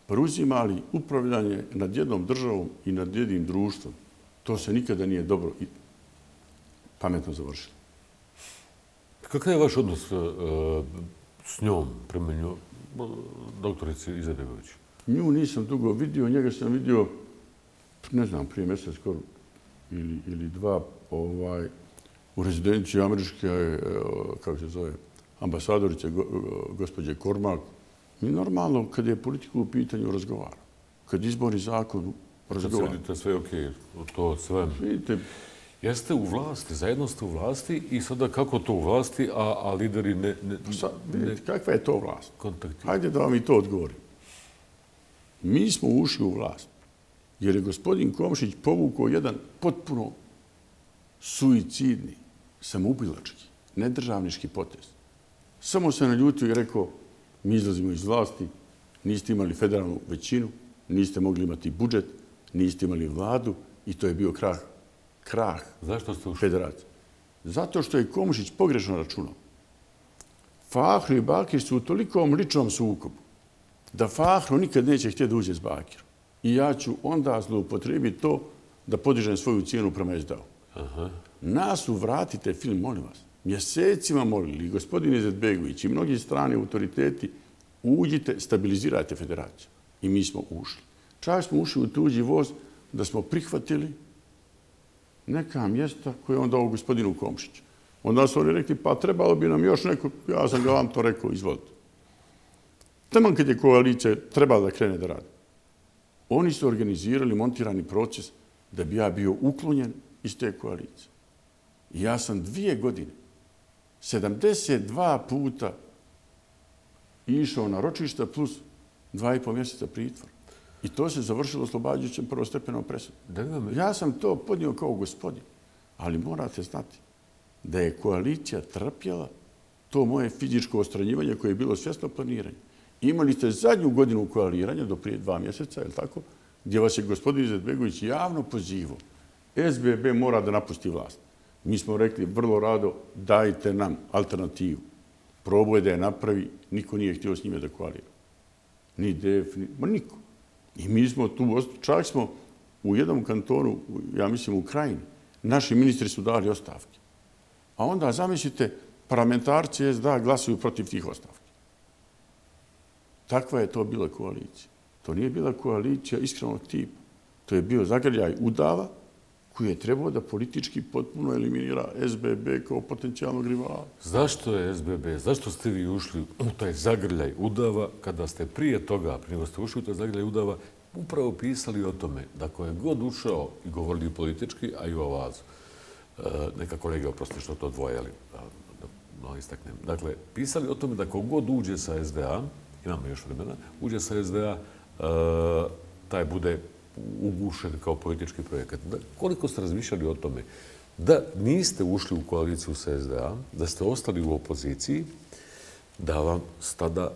preuzimali upravljanje nad jednom državom i nad jednim društvom, to se nikada nije dobro i pametno završilo. Kakav je vaš odnos e, s njom, prema nju, doktorici Izebegović? Nju nisam dugo vidio, njega sam vidio, ne znam, prije mjesec skoro ili, ili dva, ovaj, u rezidenciji američke, e, kako se zove, ambasadorice, go, gospođe Kormak. Mi normalno, kad je politika u pitanju, razgovara. Kad izbori zakon, Kad se razgovara. vidite sve ok, to sve. Vidite, Jeste u vlasti, zajedno ste u vlasti i sada kako to u vlasti, a, a lideri ne, ne, sa, vidite kakva je to vlast. kontaktiraju? Hajde da vam i to odgovorim. Mi smo ušli u vlast jer je gospodin Komšić povukao jedan potpuno suicidni, samoubilački, nedržavnički potez. Samo se naljutio i rekao, mi izlazimo iz vlasti, niste imali federalnu većinu, niste mogli imati budžet, niste imali vladu i to je bio krah, krah Zašto ste ušli? federacije. Zato što je Komšić pogrešno računao. Fahru i Bakir su u tolikom ličnom sukobu da Fahru nikad neće htjeti da uđe s Bakirom. I ja ću onda zloupotrebiti to da podižem svoju cijenu prema SDA-u. Nas uvratite film, molim vas. Mjesecima molili, gospodin Izetbegović i mnogi strani autoriteti, uđite, stabilizirajte federaciju. I mi smo ušli. Čak smo ušli u tuđi voz da smo prihvatili neka mjesta koje je on dao gospodinu Komšiću. Onda su oni rekli, pa trebalo bi nam još neko, ja sam ga vam to rekao, izvolite. Tamo kad je koalicija trebala da krene da radi. Oni su organizirali montirani proces da bi ja bio uklonjen iz te koalicije. I ja sam dvije godine, 72 puta išao na ročišta plus dva i pol mjeseca pritvor. I to se završilo oslobađajućem prvostepenom presudom. Ja sam to podnio kao gospodin. Ali morate znati da je koalicija trpjela to moje fizičko ostranjivanje koje je bilo svjesno planiranje. Imali ste zadnju godinu koaliranja do prije dva mjeseca, je li tako? Gdje vas je gospodin Izetbegović javno pozivo. SBB mora da napusti vlast. Mi smo rekli vrlo rado dajte nam alternativu. Proboj da je napravi, niko nije htio s njime da koalira. Ni DF, ni, ma niko. I mi smo tu, čak smo u jednom kantonu, ja mislim u krajini, naši ministri su dali ostavke. A onda zamislite, parlamentarci SDA glasuju protiv tih ostavki. Takva je to bila koalicija. To nije bila koalicija iskrenog tipa. To je bio zagrljaj udava koji je trebao da politički potpuno eliminira SBB kao potencijalnog rivala. Zašto je SBB, zašto ste vi ušli u taj zagrljaj udava kada ste prije toga, prije nego ste ušli u taj zagrljaj udava, upravo pisali o tome da ko je god ušao i govorili politički, a i o vas, e, neka kolega oprosti što to dvojali, da istaknem. Dakle, pisali o tome da kogod uđe sa SDA, imamo još vremena, uđe sa SDA, e, taj bude ugušen kao politički projekat. Koliko ste razmišljali o tome da niste ušli u koaliciju sa SDA, da ste ostali u opoziciji, da vam tada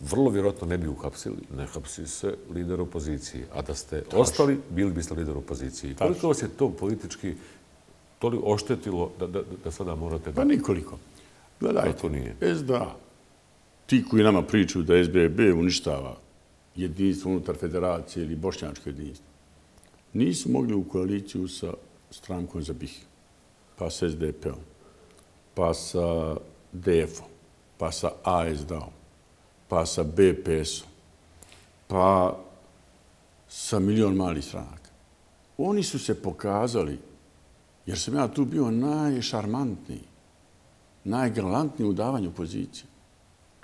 vrlo vjerojatno ne bi uhapsili, ne hapsi se lider opozicije, a da ste ostali, bili biste lider opozicije. Koliko vas je to politički toliko oštetilo da, da, da sada morate da... Pa nikoliko. Gledajte, nije. SDA, ti koji nama pričaju da SBB uništava jedinstvo unutar federacije ili bošnjačko jedinstvo, nisu mogli u koaliciju sa strankom za BiH, pa sa SDP-om, pa sa DF-om, pa sa ASD-om, pa sa BPS-om, pa sa milion malih stranaka. Oni su se pokazali, jer sam ja tu bio najšarmantniji, najgalantniji u davanju pozicije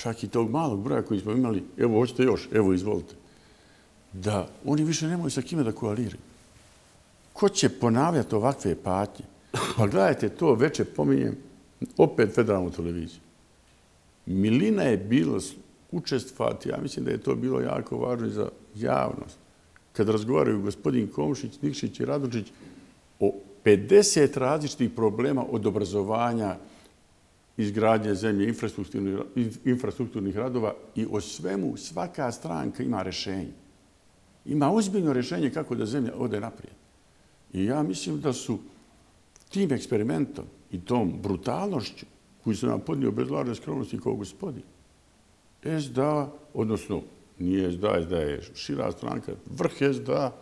čak i tog malog broja koji smo imali, evo, hoćete još, evo, izvolite, da oni više nemaju sa kime da koaliraju. Ko će ponavljati ovakve patnje? Pa gledajte, to veče pominjem, opet federalnu televiziju. Milina je bilo učestvati, ja mislim da je to bilo jako važno i za javnost. Kad razgovaraju gospodin Komšić, Nikšić i Radočić o 50 različitih problema od obrazovanja, izgradnje zemlje, infrastrukturnih radova i o svemu svaka stranka ima rešenje. Ima ozbiljno rešenje kako da zemlja ode naprijed. I ja mislim da su tim eksperimentom i tom brutalnošću koju se nam podnio bez lažne skromnosti kao gospodin, SDA, odnosno nije SDA, SDA je šira stranka, vrh SDA,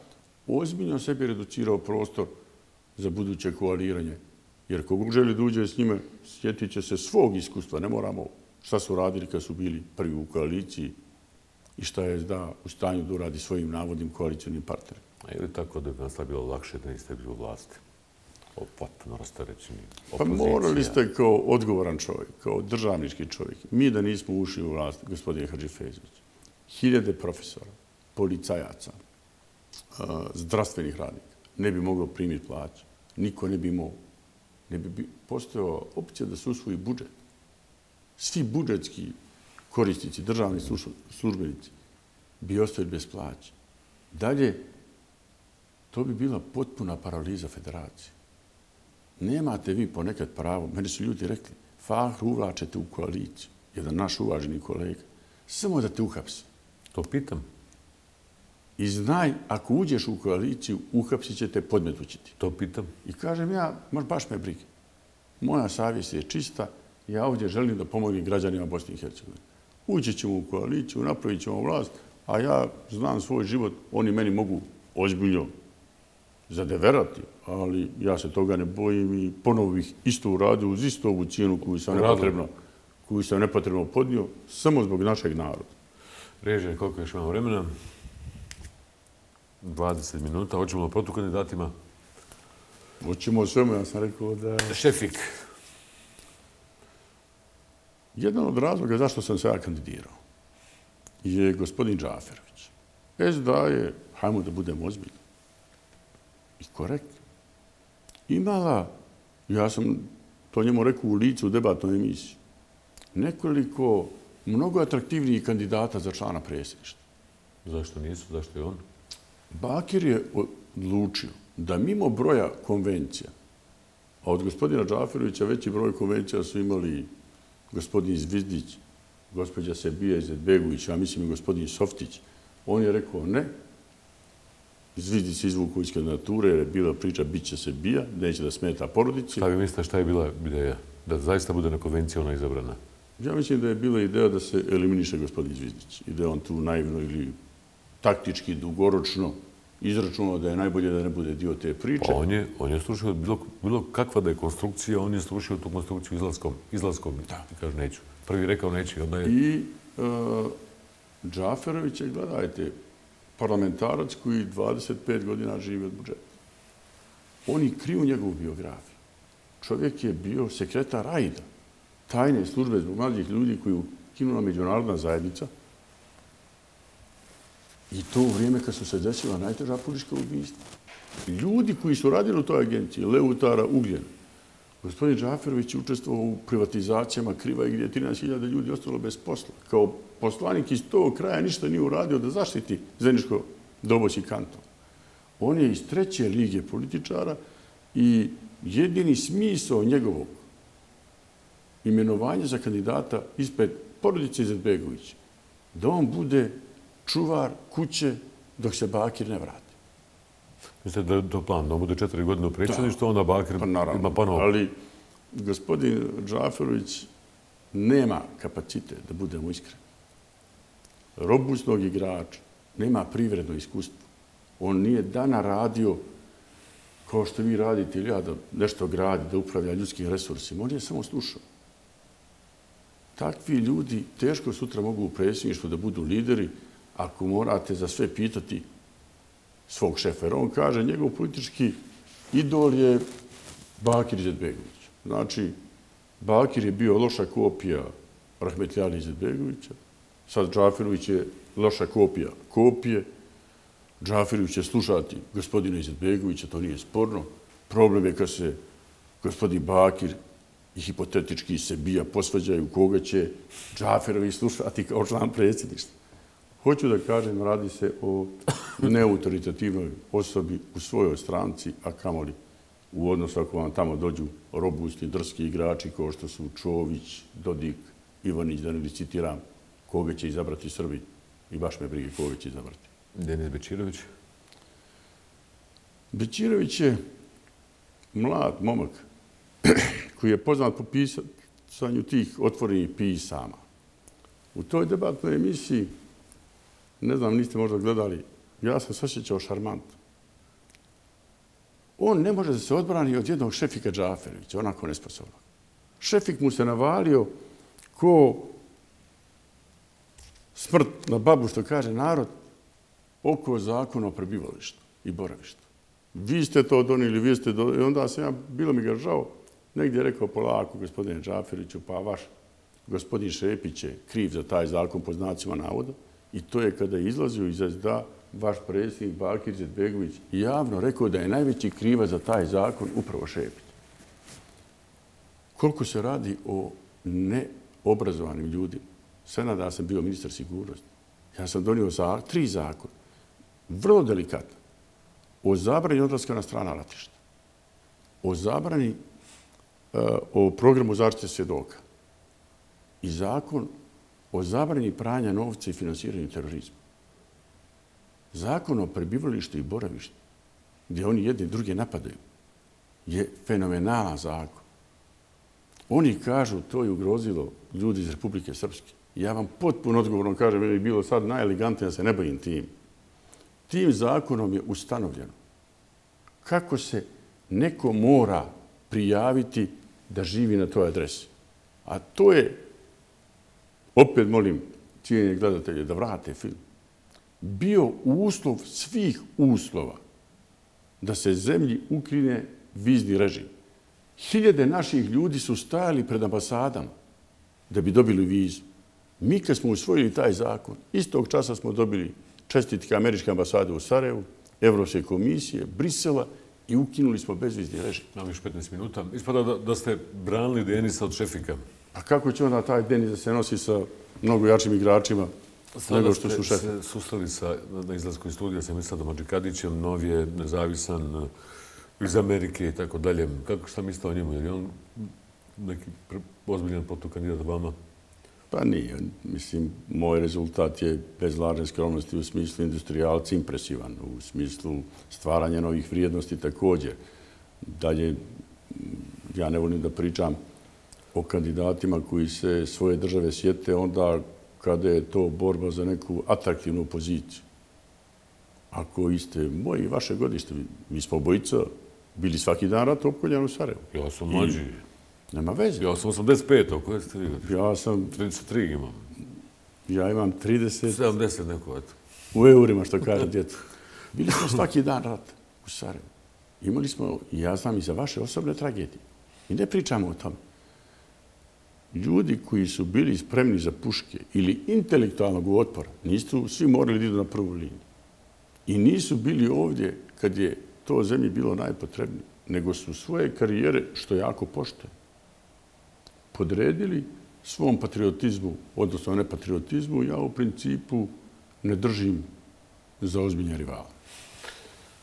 ozbiljno sebi reducirao prostor za buduće koaliranje Jer kog želi da uđe s njime, sjetit će se svog iskustva. Ne moramo šta su radili kad su bili prvi u koaliciji i šta je da u stanju da uradi svojim navodnim koalicijalnim partnerima. A je li tako da bi nas bilo lakše da niste bili u vlasti? Opatno rastarećeni Pa morali ste kao odgovoran čovjek, kao državnički čovjek. Mi da nismo ušli u vlast, gospodine Hadži Fezović, hiljade profesora, policajaca, zdravstvenih radnika, ne bi moglo primiti plaću. Niko ne bi imao ne bi postojao opcija da se usvoji budžet. Svi budžetski korisnici, državni službenici, bi ostali bez plaće. Dalje, to bi bila potpuna paraliza federacije. Nemate vi ponekad pravo, meni su ljudi rekli, Fahru uvlačete u koaliciju, jedan naš uvaženi kolega, samo da te uhapsi. To pitam. I znaj, ako uđeš u koaliciju, uhapsit će te, podmetući ti. To pitam. I kažem ja, mož baš me brige. Moja savjest je čista. Ja ovdje želim da pomogim građanima Bosne i Hercegovine. Ući ćemo u koaliciju, napravit ćemo vlast, a ja znam svoj život, oni meni mogu ozbiljno zadeverati, ali ja se toga ne bojim i ponovo bih isto uradio uz isto ovu cijenu koju sam nepotrebno, koju sam nepotrebno podnio, samo zbog našeg naroda. Reže, koliko još imamo vremena? 20 minuta. Hoćemo o protu kandidatima? Hoćemo o svemu, ja sam rekao da... Šefik. Jedan od razloga zašto sam se ja kandidirao je gospodin Džaferović. SDA je, hajmo da budemo ozbiljni i korektni, imala, ja sam to njemu rekao u licu u debatnoj emisiji, nekoliko mnogo atraktivnijih kandidata za člana predsjedništva. Zašto nisu? Zašto je on? Bakir je odlučio da mimo broja konvencija, a od gospodina Džaferovića veći broj konvencija su imali gospodin Zvizdić, gospođa Sebija Izetbegović, a mislim i gospodin Softić, on je rekao ne, Zvizdić se izvuku iz kandidature jer je bila priča bit će se bija, neće da smeta porodici. Šta vi mislite šta je bila ideja? Da zaista bude na konvenciji ona izabrana? Ja mislim da je bila ideja da se eliminiše gospodin Zvizdić i da je on tu naivno ili taktički, dugoročno izračunao da je najbolje da ne bude dio te priče. Pa on je, on je slušao bilo, bilo kakva da je konstrukcija, on je slušao tu konstrukciju izlaskom. Izlaskom, da. I kaže, neću. Prvi rekao neću, onda je... I uh, Džaferović je, gledajte, parlamentarac koji 25 godina živi od budžeta. Oni kriju njegovu biografiju. Čovjek je bio sekretar AIDA, tajne službe zbog mladih ljudi koji ukinula međunarodna zajednica, I to u vrijeme kad su se desila najteža politička ubijstva. Ljudi koji su radili u toj agenciji, Leutara, Ugljen, gospodin Džaferović je učestvovao u privatizacijama kriva i gdje je 13.000 ljudi ostalo bez posla. Kao poslanik iz tog kraja ništa nije uradio da zaštiti Zeničko doboći kanton. On je iz treće lige političara i jedini smisao njegovog imenovanja za kandidata ispred porodice Izetbegovića da on bude čuvar kuće dok se Bakir ne vrati. Mislite da je to plan, da bude četiri godine u predsjedništvu, onda Bakir pa, naravno, ima ponovo... Ali gospodin Džaferović nema kapacitet, da budemo iskreni. Robustnog igrača, nema privredno iskustvo. On nije dana radio kao što vi radite ili ja da nešto gradi, da upravlja ljudskim resursima. On je samo slušao. Takvi ljudi teško sutra mogu u predsjedništvu da budu lideri, ako morate za sve pitati svog šefa. Jer on kaže, njegov politički idol je Bakir Izetbegović. Znači, Bakir je bio loša kopija Rahmetljani Izetbegovića, sad Džafirović je loša kopija kopije, Džafirović će slušati gospodina Izetbegovića, to nije sporno. Problem je kad se gospodin Bakir i hipotetički se bija posvađaju koga će Džafirović slušati kao član predsjedništva. Hoću da kažem, radi se o neautoritativnoj osobi u svojoj stranci, a kamoli u odnosu ako vam tamo dođu robustni, drski igrači kao što su Čović, Dodik, Ivanić, da ne li citiram, koga će izabrati Srbi i baš me brige koga će izabrati. Denis Bečirović? Bečirović je mlad momak koji je poznat po pisanju tih otvorenih pisama. U toj debatnoj emisiji ne znam, niste možda gledali, ja sam se osjećao šarmant. On ne može da se odbrani od jednog šefika Džaferovića, onako nesposobno. Šefik mu se navalio ko smrt na babu, što kaže narod, oko zakona o prebivalištu i boravištu. Vi ste to donili, vi ste donili. I onda sam ja, bilo mi ga žao, negdje je rekao polako, gospodine Džaferiću, pa vaš gospodin Šepić je kriv za taj zakon po znacima navoda. I to je kada je izlazio iz SDA vaš predsjednik Bakir Zetbegović javno rekao da je najveći kriva za taj zakon upravo Šepić. Koliko se radi o neobrazovanim ljudima. Sve da sam bio ministar sigurnosti. Ja sam donio za, tri zakona. Vrlo delikatno. O zabrani odlaska na strana ratišta. O zabrani e, o programu zaštite svjedoka. I zakon o zabrani pranja novca i finansiranju terorizma. Zakon o prebivalištu i boravištu, gdje oni jedni druge napadaju, je fenomenalan zakon. Oni kažu to je ugrozilo ljudi iz Republike Srpske. Ja vam potpuno odgovorno kažem, je bilo sad najelegantnije da se ne bojim tim. Tim zakonom je ustanovljeno kako se neko mora prijaviti da živi na toj adresi. A to je opet molim cijenje gledatelje da vrate film, bio uslov svih uslova da se zemlji ukrine vizni režim. Hiljade naših ljudi su stajali pred ambasadama da bi dobili vizu. Mi kad smo usvojili taj zakon, istog časa smo dobili čestitke Američke ambasade u Sarajevu, Evropske komisije, Brisela i ukinuli smo bezvizni režim. Nam još 15 minuta. Ispada da, da ste branili Denisa od Šefika. A kako će onda taj Denis da se nosi sa mnogo jačim igračima nego što su šefe. se susreli sa, na izlasku iz studija sa Misadom Adžikadićem, nov je nezavisan iz Amerike i tako dalje. Kako šta mislite o njemu? Je li on neki ozbiljan protukandidat vama? Pa nije. Mislim, moj rezultat je bez lažne skromnosti u smislu industrijalci impresivan, u smislu stvaranja novih vrijednosti također. Dalje, ja ne volim da pričam o kandidatima koji se svoje države sjete onda kada je to borba za neku atraktivnu poziciju. Ako iste moji i vaše godište, mi smo obojica bili svaki dan rat opkoljan u Sarajevu. Ja sam mlađi. Nema veze. Ja sam 85. Koje ste vi? Ja sam... 33 imam. Ja imam 30... 70 neko, eto. U eurima, što kaže djeto. Bili smo svaki dan rat u Sarajevu. Imali smo, ja znam, i za vaše osobne tragedije. I ne pričamo o tome. Ljudi koji su bili spremni za puške ili intelektualnog otpora, nisu svi morali da idu na prvu liniju. I nisu bili ovdje kad je to zemlji bilo najpotrebnije, nego su svoje karijere, što jako poštoje, podredili svom patriotizmu, odnosno nepatriotizmu, ja u principu ne držim za ozbiljnje rivale.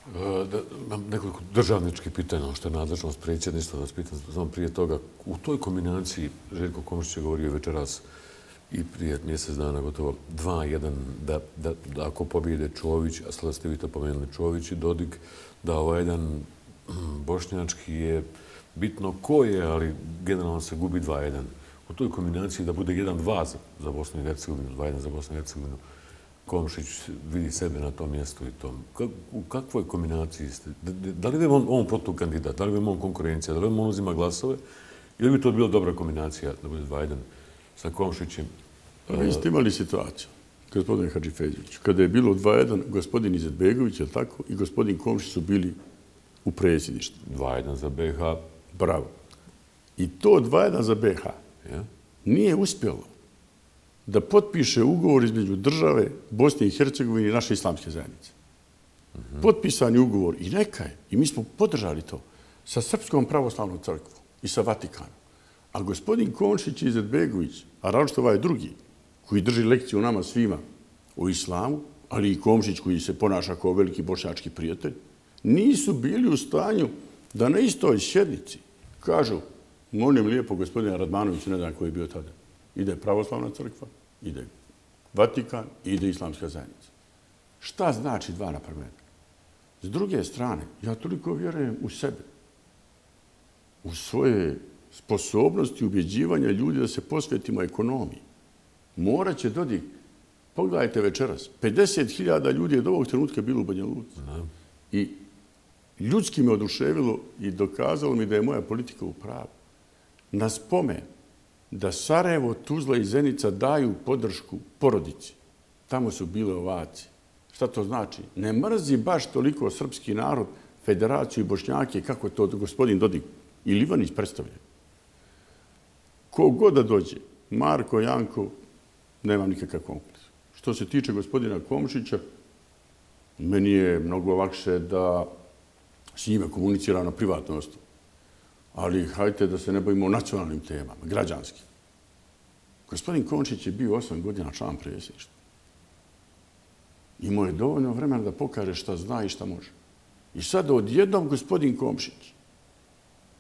E, imam nekoliko državničkih pitanja, ono što je nadležnost predsjedništva, da vas pitam samo prije toga. U toj kombinaciji, Željko Komšić je govorio večeras i prije mjesec dana gotovo 2-1, da, da, da ako pobjede Čović, a sada ste vi to pomenuli Čović i Dodik, da ovaj jedan mm, bošnjački je bitno ko je, ali generalno se gubi 2-1. U toj kombinaciji da bude 1-2 za Bosnu i Hercegovinu, 2-1 za Bosnu i Hercegovinu, Komšić vidi sebe na tom mjestu i tom. U kakvoj kombinaciji ste? Da li je on, on protukandidat? Da li je on konkurencija? Da li on uzima glasove? Ili bi to bila dobra kombinacija da bude 2-1 sa Komšićem? Pa vi ste imali situaciju, gospodin Hadži Feđić, kada je bilo 2-1, gospodin Izetbegović, je tako, i gospodin Komšić su bili u predsjedništvu. 2-1 za BH, Bravo. I to 2-1 za BH nije uspjelo da potpiše ugovor između države Bosne i Hercegovine i naše islamske zajednice. Potpisan je ugovor i neka je, i mi smo podržali to, sa Srpskom pravoslavnom crkvom i sa Vatikanom. A gospodin Konšić i Zedbegović, a različito ovaj drugi, koji drži lekciju nama svima o islamu, ali i Komšić koji se ponaša kao veliki bošnjački prijatelj, nisu bili u stanju da na istoj sjednici kažu, molim lijepo gospodina Radmanovića, ne znam koji je bio tada, ide pravoslavna crkva, ide Vatikan, ide islamska zajednica. Šta znači dva napremena? S druge strane, ja toliko vjerujem u sebe, u svoje sposobnosti ubjeđivanja ljudi da se posvetimo ekonomiji. Morat će dodik, pogledajte večeras, 50.000 ljudi je do ovog trenutka bilo u Banja Luci. I ljudski me oduševilo i dokazalo mi da je moja politika u pravu. Na spomen da Sarajevo, Tuzla i Zenica daju podršku porodici. Tamo su bile ovaci. Šta to znači? Ne mrzi baš toliko srpski narod, federaciju i bošnjake, kako to gospodin Dodik i Livanić predstavlja. Kogoda da dođe, Marko, Janko, nema nikakav kompleks. Što se tiče gospodina Komšića, meni je mnogo lakše da s njime komuniciram na privatnom osnovu. Ali hajte da se ne bojimo nacionalnim temama, građanskim. Gospodin Končić je bio osam godina član predsjedništva. Imao je dovoljno vremena da pokaže šta zna i šta može. I sad odjednom gospodin Komšić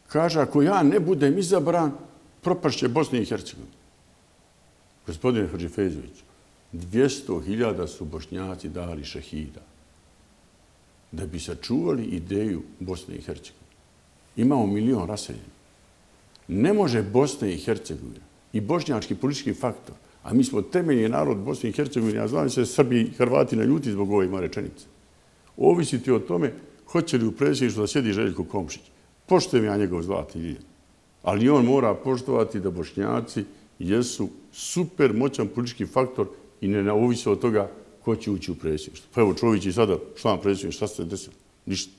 kaže ako ja ne budem izabran, propašće Bosne i Hercegovine. Gospodine Hrđefezović, 200.000 su bošnjaci dali šehida da bi sačuvali ideju Bosne i Hercegovine. Imamo milion raseljenih. Ne može Bosna i Hercegovina i bošnjački politički faktor, a mi smo temeljni narod Bosne i Hercegovine, a znam se Srbi i Hrvati na ljuti zbog ove ima rečenice. Ovisiti o tome hoće li u predsjedništvu da sjedi Željko Komšić. Poštujem ja njegov zlatni ljijen. Ali on mora poštovati da bošnjaci jesu super moćan politički faktor i ne ovisi od toga ko će ući u predsjedništvo. Pa evo Čović i sada član predsjedništva, šta se desilo? Ništa.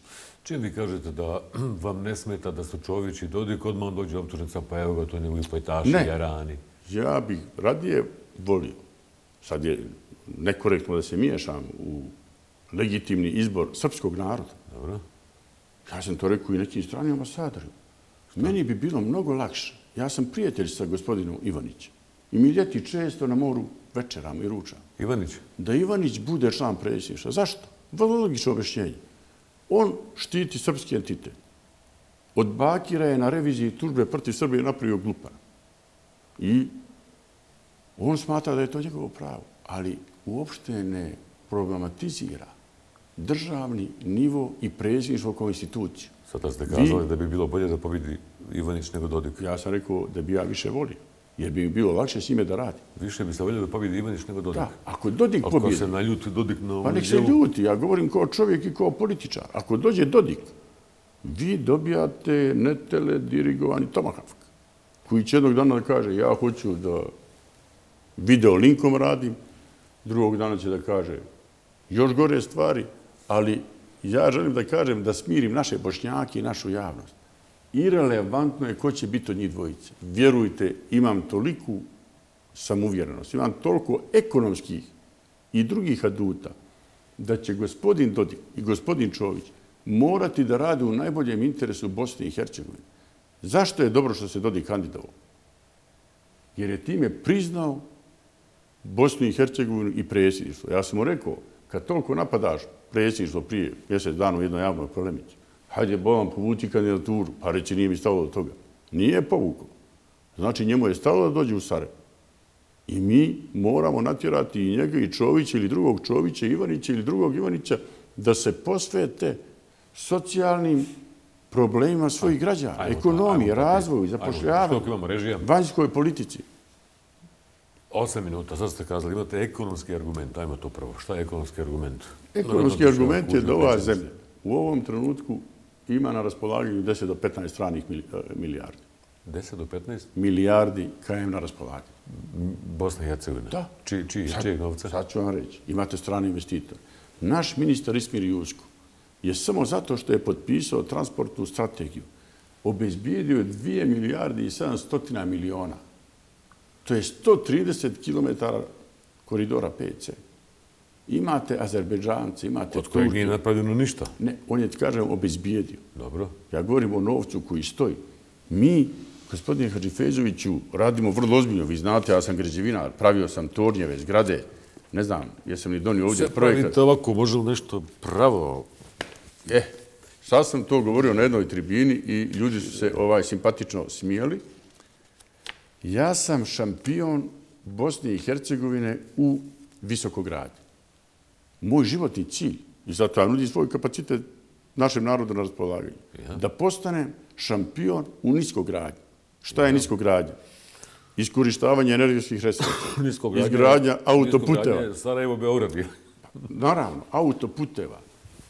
Čim vi kažete da vam ne smeta da su Čović i Dodik, odmah dođe optužnica, pa evo ga, to njegovi pojtaši, ne. jarani. Ja bih radije volio. Sad je nekorektno da se miješam u legitimni izbor srpskog naroda. Dobro. Ja sam to rekao i nekim stranim ambasadorima. Meni bi bilo mnogo lakše. Ja sam prijatelj sa gospodinom Ivanićem. I mi ljeti često na moru večeramo i ručamo. Ivanić, Da Ivanić bude član predsjedništva. Zašto? Vrlo logično objašnjenje. On štiti srpski entitet. Od Bakira je na reviziji tužbe protiv Srbije napravio glupa. I on smatra da je to njegovo pravo. Ali uopšte ne problematizira državni nivo i predsjedništvo kao instituciju. sada ste kazali da bi bilo bolje da pobedi Ivanić nego Dodik. Ja sam rekao da bi ja više volio, jer bi bilo lakše s njime da radi. Više bi se voljeli da pobedi Ivanić nego Dodik. Da, ako Dodik Ako pobjedi, se naljuti Dodik na Pa ovom nek se ljuti, ja govorim kao čovjek i kao političar. Ako dođe Dodik, vi dobijate netele dirigovani tomahawk, koji će jednog dana da kaže ja hoću da video linkom radim, drugog dana će da kaže još gore stvari, ali ja želim da kažem da smirim naše bošnjake i našu javnost. Irelevantno je ko će biti od njih dvojice. Vjerujte, imam toliku samuvjerenost, imam toliko ekonomskih i drugih aduta, da će gospodin Dodik i gospodin Čović morati da rade u najboljem interesu Bosne i Hercegovine. Zašto je dobro što se Dodik kandidovao? Jer je time priznao Bosnu i Hercegovinu i predsjedništvo. Ja sam mu rekao, kad toliko napadaš predsjedništvo prije mjesec dana u jednoj javnoj polemici, hajde Bolan povuci kandidaturu, pa reći nije mi stalo do toga. Nije povukao. Znači njemu je stalo da dođe u Sarajevo. I mi moramo natjerati i njega i Čovića ili drugog Čovića, Ivanića ili drugog Ivanića da se posvete socijalnim problemima svojih građana, ajmo, ekonomiji, ajmo, razvoju, zapošljavanju, vanjskoj politici. Osam minuta, sad ste kazali, imate ekonomski argument, ajmo to prvo. Šta je ekonomski argument? Ekonomski argument je da ova zemlja u ovom trenutku ima na raspolaganju 10 do 15 stranih e, milijardi. 10 do 15? Milijardi KM na raspolaganju. Bosna i Hercegovina. Da. Čiji, čiji, čijeg novca? Sad ću vam reći. Imate strani investitor. Naš ministar Ismir Jusko je samo zato što je potpisao transportnu strategiju obezbijedio 2 milijardi i 700 miliona. To je 130 km koridora PC. Imate Azerbeđance, imate Od kojeg nije napravljeno ništa. Ne, on je, kažem, obezbijedio. Dobro. Ja govorim o novcu koji stoji. Mi, gospodine Hadžifezoviću, radimo vrlo ozbiljno. Vi znate, ja sam građevinar, pravio sam tornjeve, zgrade. Ne znam, jesam li donio ovdje Sve projekat. pravite ovako, može li nešto pravo? E, sad sam to govorio na jednoj tribini i ljudi su se ovaj simpatično smijeli. Ja sam šampion Bosne i Hercegovine u visokogradnji. Moj životni cilj, i zato ja nudim svoj kapacitet našem narodu na raspolaganju, da postanem šampion u niskogradnji. Šta je niskogradnja? Iskorištavanje energetskih resursa, Niskogradnja- izgradnja autoputeva. niskogradnja Sarajevo, Beograd. Naravno, autoputeva,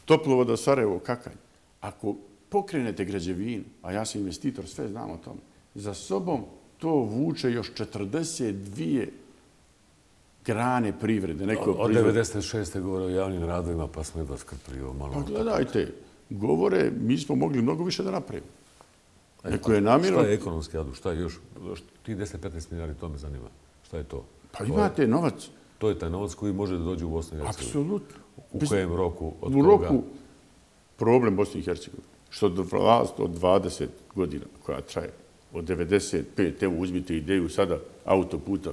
toplovoda Sarajevo, Kakanj. Ako pokrenete građevinu, a ja sam investitor, sve znam o tome, za sobom to vuče još 42 grane privrede. Neko Od proizvod- 96. govore o javnim radovima, pa smo jedva skrpili ovo malo. Pa gledajte, govore, mi smo mogli mnogo više da napravimo. Neko je Šta namjerno... je ekonomski adu? Šta je još? Ti 10-15 milijardi, to me zanima. Šta je to? Pa imate novac, To je taj novac koji može da dođe u Bosnu i Hercegovinu. apsolutno. U kojem roku? Od U koga? roku problem Bosne i Hercegovine, što vlast od 20 godina koja traje, od 95, evo uzmite ideju sada autoputa,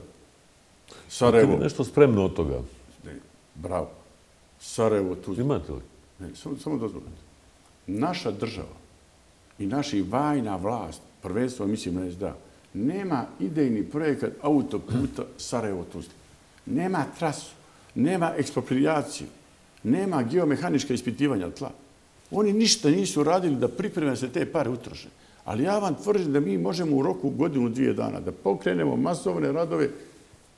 Sarajevo, je nešto spremno od toga? ne, bravo, Sarajevo, tu, Imate li? ne, samo, samo dozvolite. Naša država i naši vajna vlast, prvenstveno mislim na SDA, nema idejni projekat autoputa Sarajevo-Tuzla. Nema trasu, nema ekspropriaciju, nema geomehanička ispitivanja tla. Oni ništa nisu radili da pripreme se te pare utroše. Ali ja vam tvrdim da mi možemo u roku godinu, dvije dana da pokrenemo masovne radove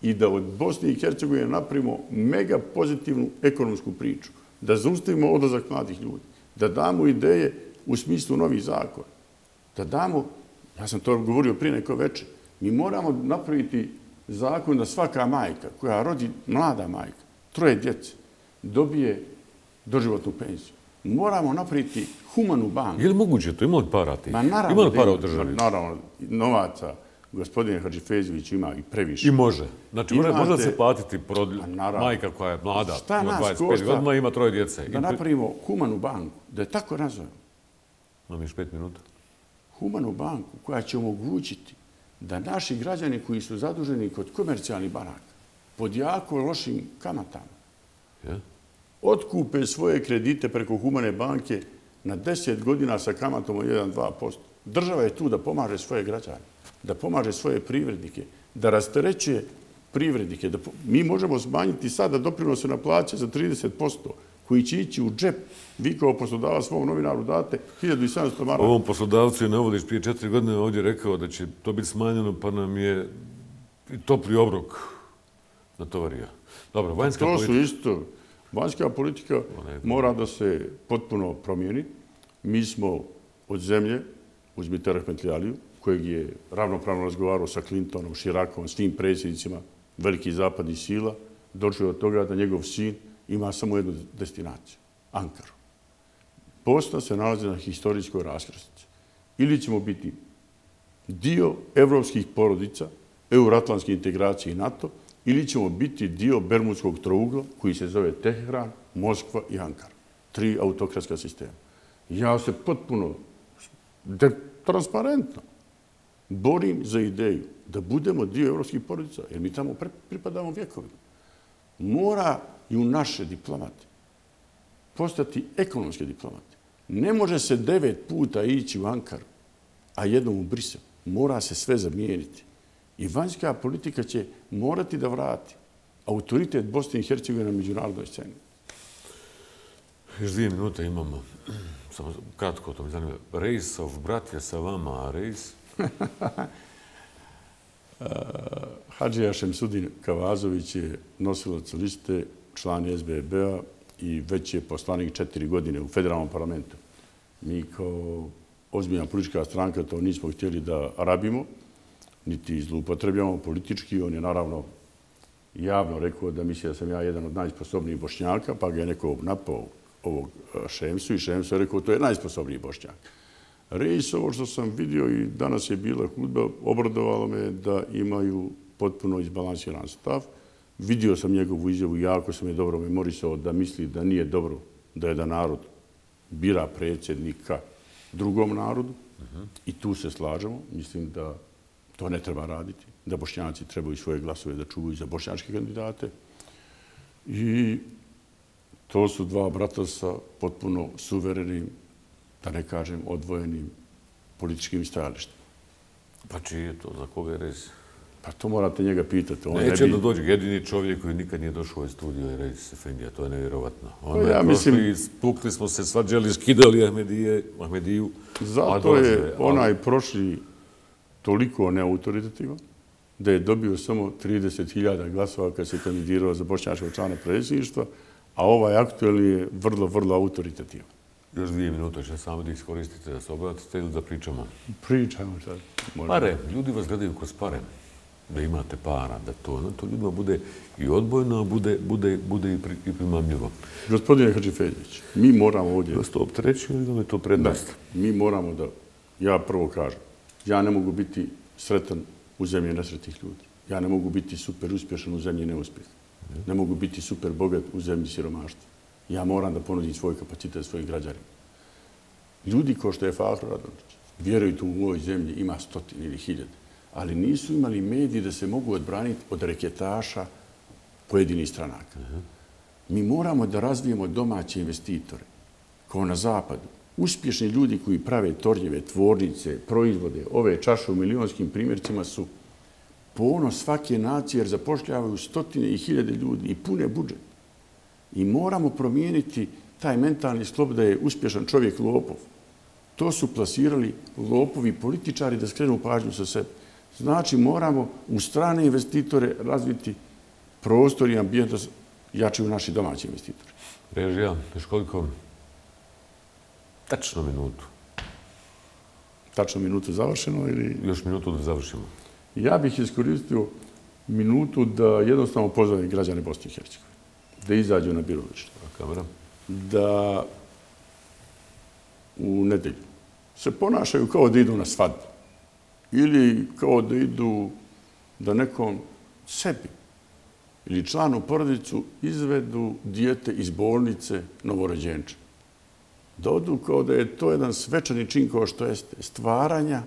i da od Bosne i Hercegovine napravimo mega pozitivnu ekonomsku priču. Da zaustavimo odlazak mladih ljudi. Da damo ideje u smislu novih zakona. Da damo, ja sam to govorio prije neko večer, mi moramo napraviti zakon da svaka majka koja rodi mlada majka, troje djece, dobije doživotnu penziju. Moramo napraviti humanu banku. Je li moguće to? Ima li para ti? Ma naravno, Ima li para u državi? Naravno, novaca gospodin Hadžifezović ima i previše. I može. Znači, može, može da se platiti majka koja je mlada, Šta ima nas 25 košta? godina, ima troje djece. Da napravimo humanu banku, da je tako nazovemo. Imam još pet minuta. Humanu banku koja će omogućiti da naši građani koji su zaduženi kod komercijalnih banaka pod jako lošim kamatama otkupe svoje kredite preko humane banke na 10 godina sa kamatom od 1-2%. Država je tu da pomaže svoje građane, da pomaže svoje privrednike, da rastereće privrednike. Mi možemo smanjiti sada doprinose na plaće za 30%, koji će ići u džep. Vi kao poslodava svom novinaru date 1700 maraka. Ovom poslodavcu je Novodić prije četiri godine ovdje rekao da će to biti smanjeno, pa nam je topli obrok na tovarija. Dobro, vanjska politika... To su isto. Vanjska politika mora da se potpuno promijeni. Mi smo od zemlje, uzmite Rahmetlijaliju, kojeg je ravnopravno razgovarao sa Clintonom, Širakom, svim predsjednicima velikih zapadnih sila, došao od toga da njegov sin ima samo jednu destinaciju, Ankaru. Bosna se nalazi na historijskoj raskrstici. Ili ćemo biti dio evropskih porodica, euroatlantske integracije i NATO, ili ćemo biti dio Bermudskog trougla koji se zove Teheran, Moskva i Ankara. Tri autokratska sistema. Ja se potpuno transparentno borim za ideju da budemo dio evropskih porodica, jer mi tamo pripadamo vjekovima. Mora i u naše diplomate postati ekonomske diplomate. Ne može se devet puta ići u Ankaru, a jednom u Brisel. Mora se sve zamijeniti. I vanjska politika će morati da vrati autoritet Bosne i Hercegovine na međunarodnoj sceni. Još dvije minute imamo. Samo kratko to tom zanimljivo. Rejsov brat je sa vama, a Rejs? Uh, Hadžija Šemsudin Kavazović je nosilac liste, član SBB-a i već je poslanik četiri godine u federalnom parlamentu. Mi kao ozbiljna politička stranka to nismo htjeli da rabimo, niti zlupotrebljamo politički. On je naravno javno rekao da misli da sam ja jedan od najsposobnijih bošnjaka, pa ga je neko napao ovog eh, Šemsu i Šemsu je rekao to je najsposobniji bošnjak. Rejs, ovo što sam vidio i danas je bila hudba, obradovalo me da imaju potpuno izbalansiran stav. Vidio sam njegovu izjavu, jako sam je dobro memorisao da misli da nije dobro da jedan narod bira predsjednika drugom narodu. I tu se slažemo. Mislim da to ne treba raditi. Da bošnjaci trebaju svoje glasove da čuvaju za bošnjačke kandidate. I to su dva brata sa potpuno suverenim da ne kažem, odvojenim političkim stajalištima. Pa čiji je to? Za koga je Rez? Pa to morate njega pitati. On Neće ne bi... da dođe. Jedini čovjek koji nikad nije došao u ovaj studio je Rez Sefendija. To je nevjerovatno. On pa ja mislim... Spukli smo se, svađali, skidali Ahmedije, Ahmediju. Zato je onaj prošli toliko neautoritativan da je dobio samo 30.000 glasova kad se kandidirao za bošnjačkog člana predsjedništva, a ovaj aktuelni je vrlo, vrlo autoritativan. Još dvije minute će samo da iskoristite da se obratite ili da pričamo? Pričamo sad. Pare. Ljudi vas gledaju kroz pare. Da imate para, da to, no, to ljudima bude i odbojno, bude, bude, bude i, pri, i primamljivo. Gospodine Hadžifeđić, mi moramo ovdje... Da ste optreći ili da je to prednost? Da, mi moramo da, ja prvo kažem, ja ne mogu biti sretan u zemlji nesretih ljudi. Ja ne mogu biti super uspješan u zemlji neuspjeha. Ne mogu biti super bogat u zemlji siromaštva ja moram da ponudim svoj kapacitet svojim građanima. Ljudi ko što je Fahro Radončić, vjeruju tu u ovoj zemlji, ima stotine ili hiljade, ali nisu imali mediji da se mogu odbraniti od reketaša pojedinih stranaka. Mi moramo da razvijemo domaće investitore, kao na zapadu. Uspješni ljudi koji prave tornjeve, tvornice, proizvode, ove čaše u milionskim primjercima su ponos svake nacije jer zapošljavaju stotine i hiljade ljudi i pune budžet. I moramo promijeniti taj mentalni sklop da je uspješan čovjek lopov. To su plasirali lopovi političari da skrenu pažnju sa sebe. Znači, moramo u strane investitore razviti prostor i ambijent da jačaju naši domaći investitori. Režija, još koliko? Tačno minutu. Tačno minutu završeno ili... Još minutu da završimo. Ja bih iskoristio minutu da jednostavno pozovem građane Bosne i Hercegovine da izađu na birovište. Da u nedelju se ponašaju kao da idu na svadbu. Ili kao da idu da nekom sebi ili članu porodicu izvedu dijete iz bolnice novorođenča. Da odu kao da je to jedan svečani čin kao što je stvaranja,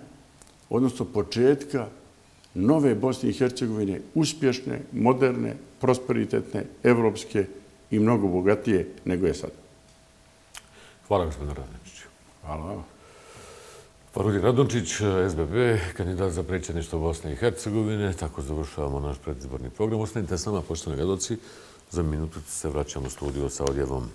odnosno početka nove Bosne i Hercegovine, uspješne, moderne, prosperitetne, evropske i mnogo bogatije nego je sad. Hvala gospodine Radončiću. Hvala vam. Parudi Radončić, SBB, kandidat za predsjedništvo Bosne i Hercegovine. Tako završavamo naš predizborni program. Ostanite s nama, poštovani gledoci. Za minutu se vraćamo u studio sa odjevom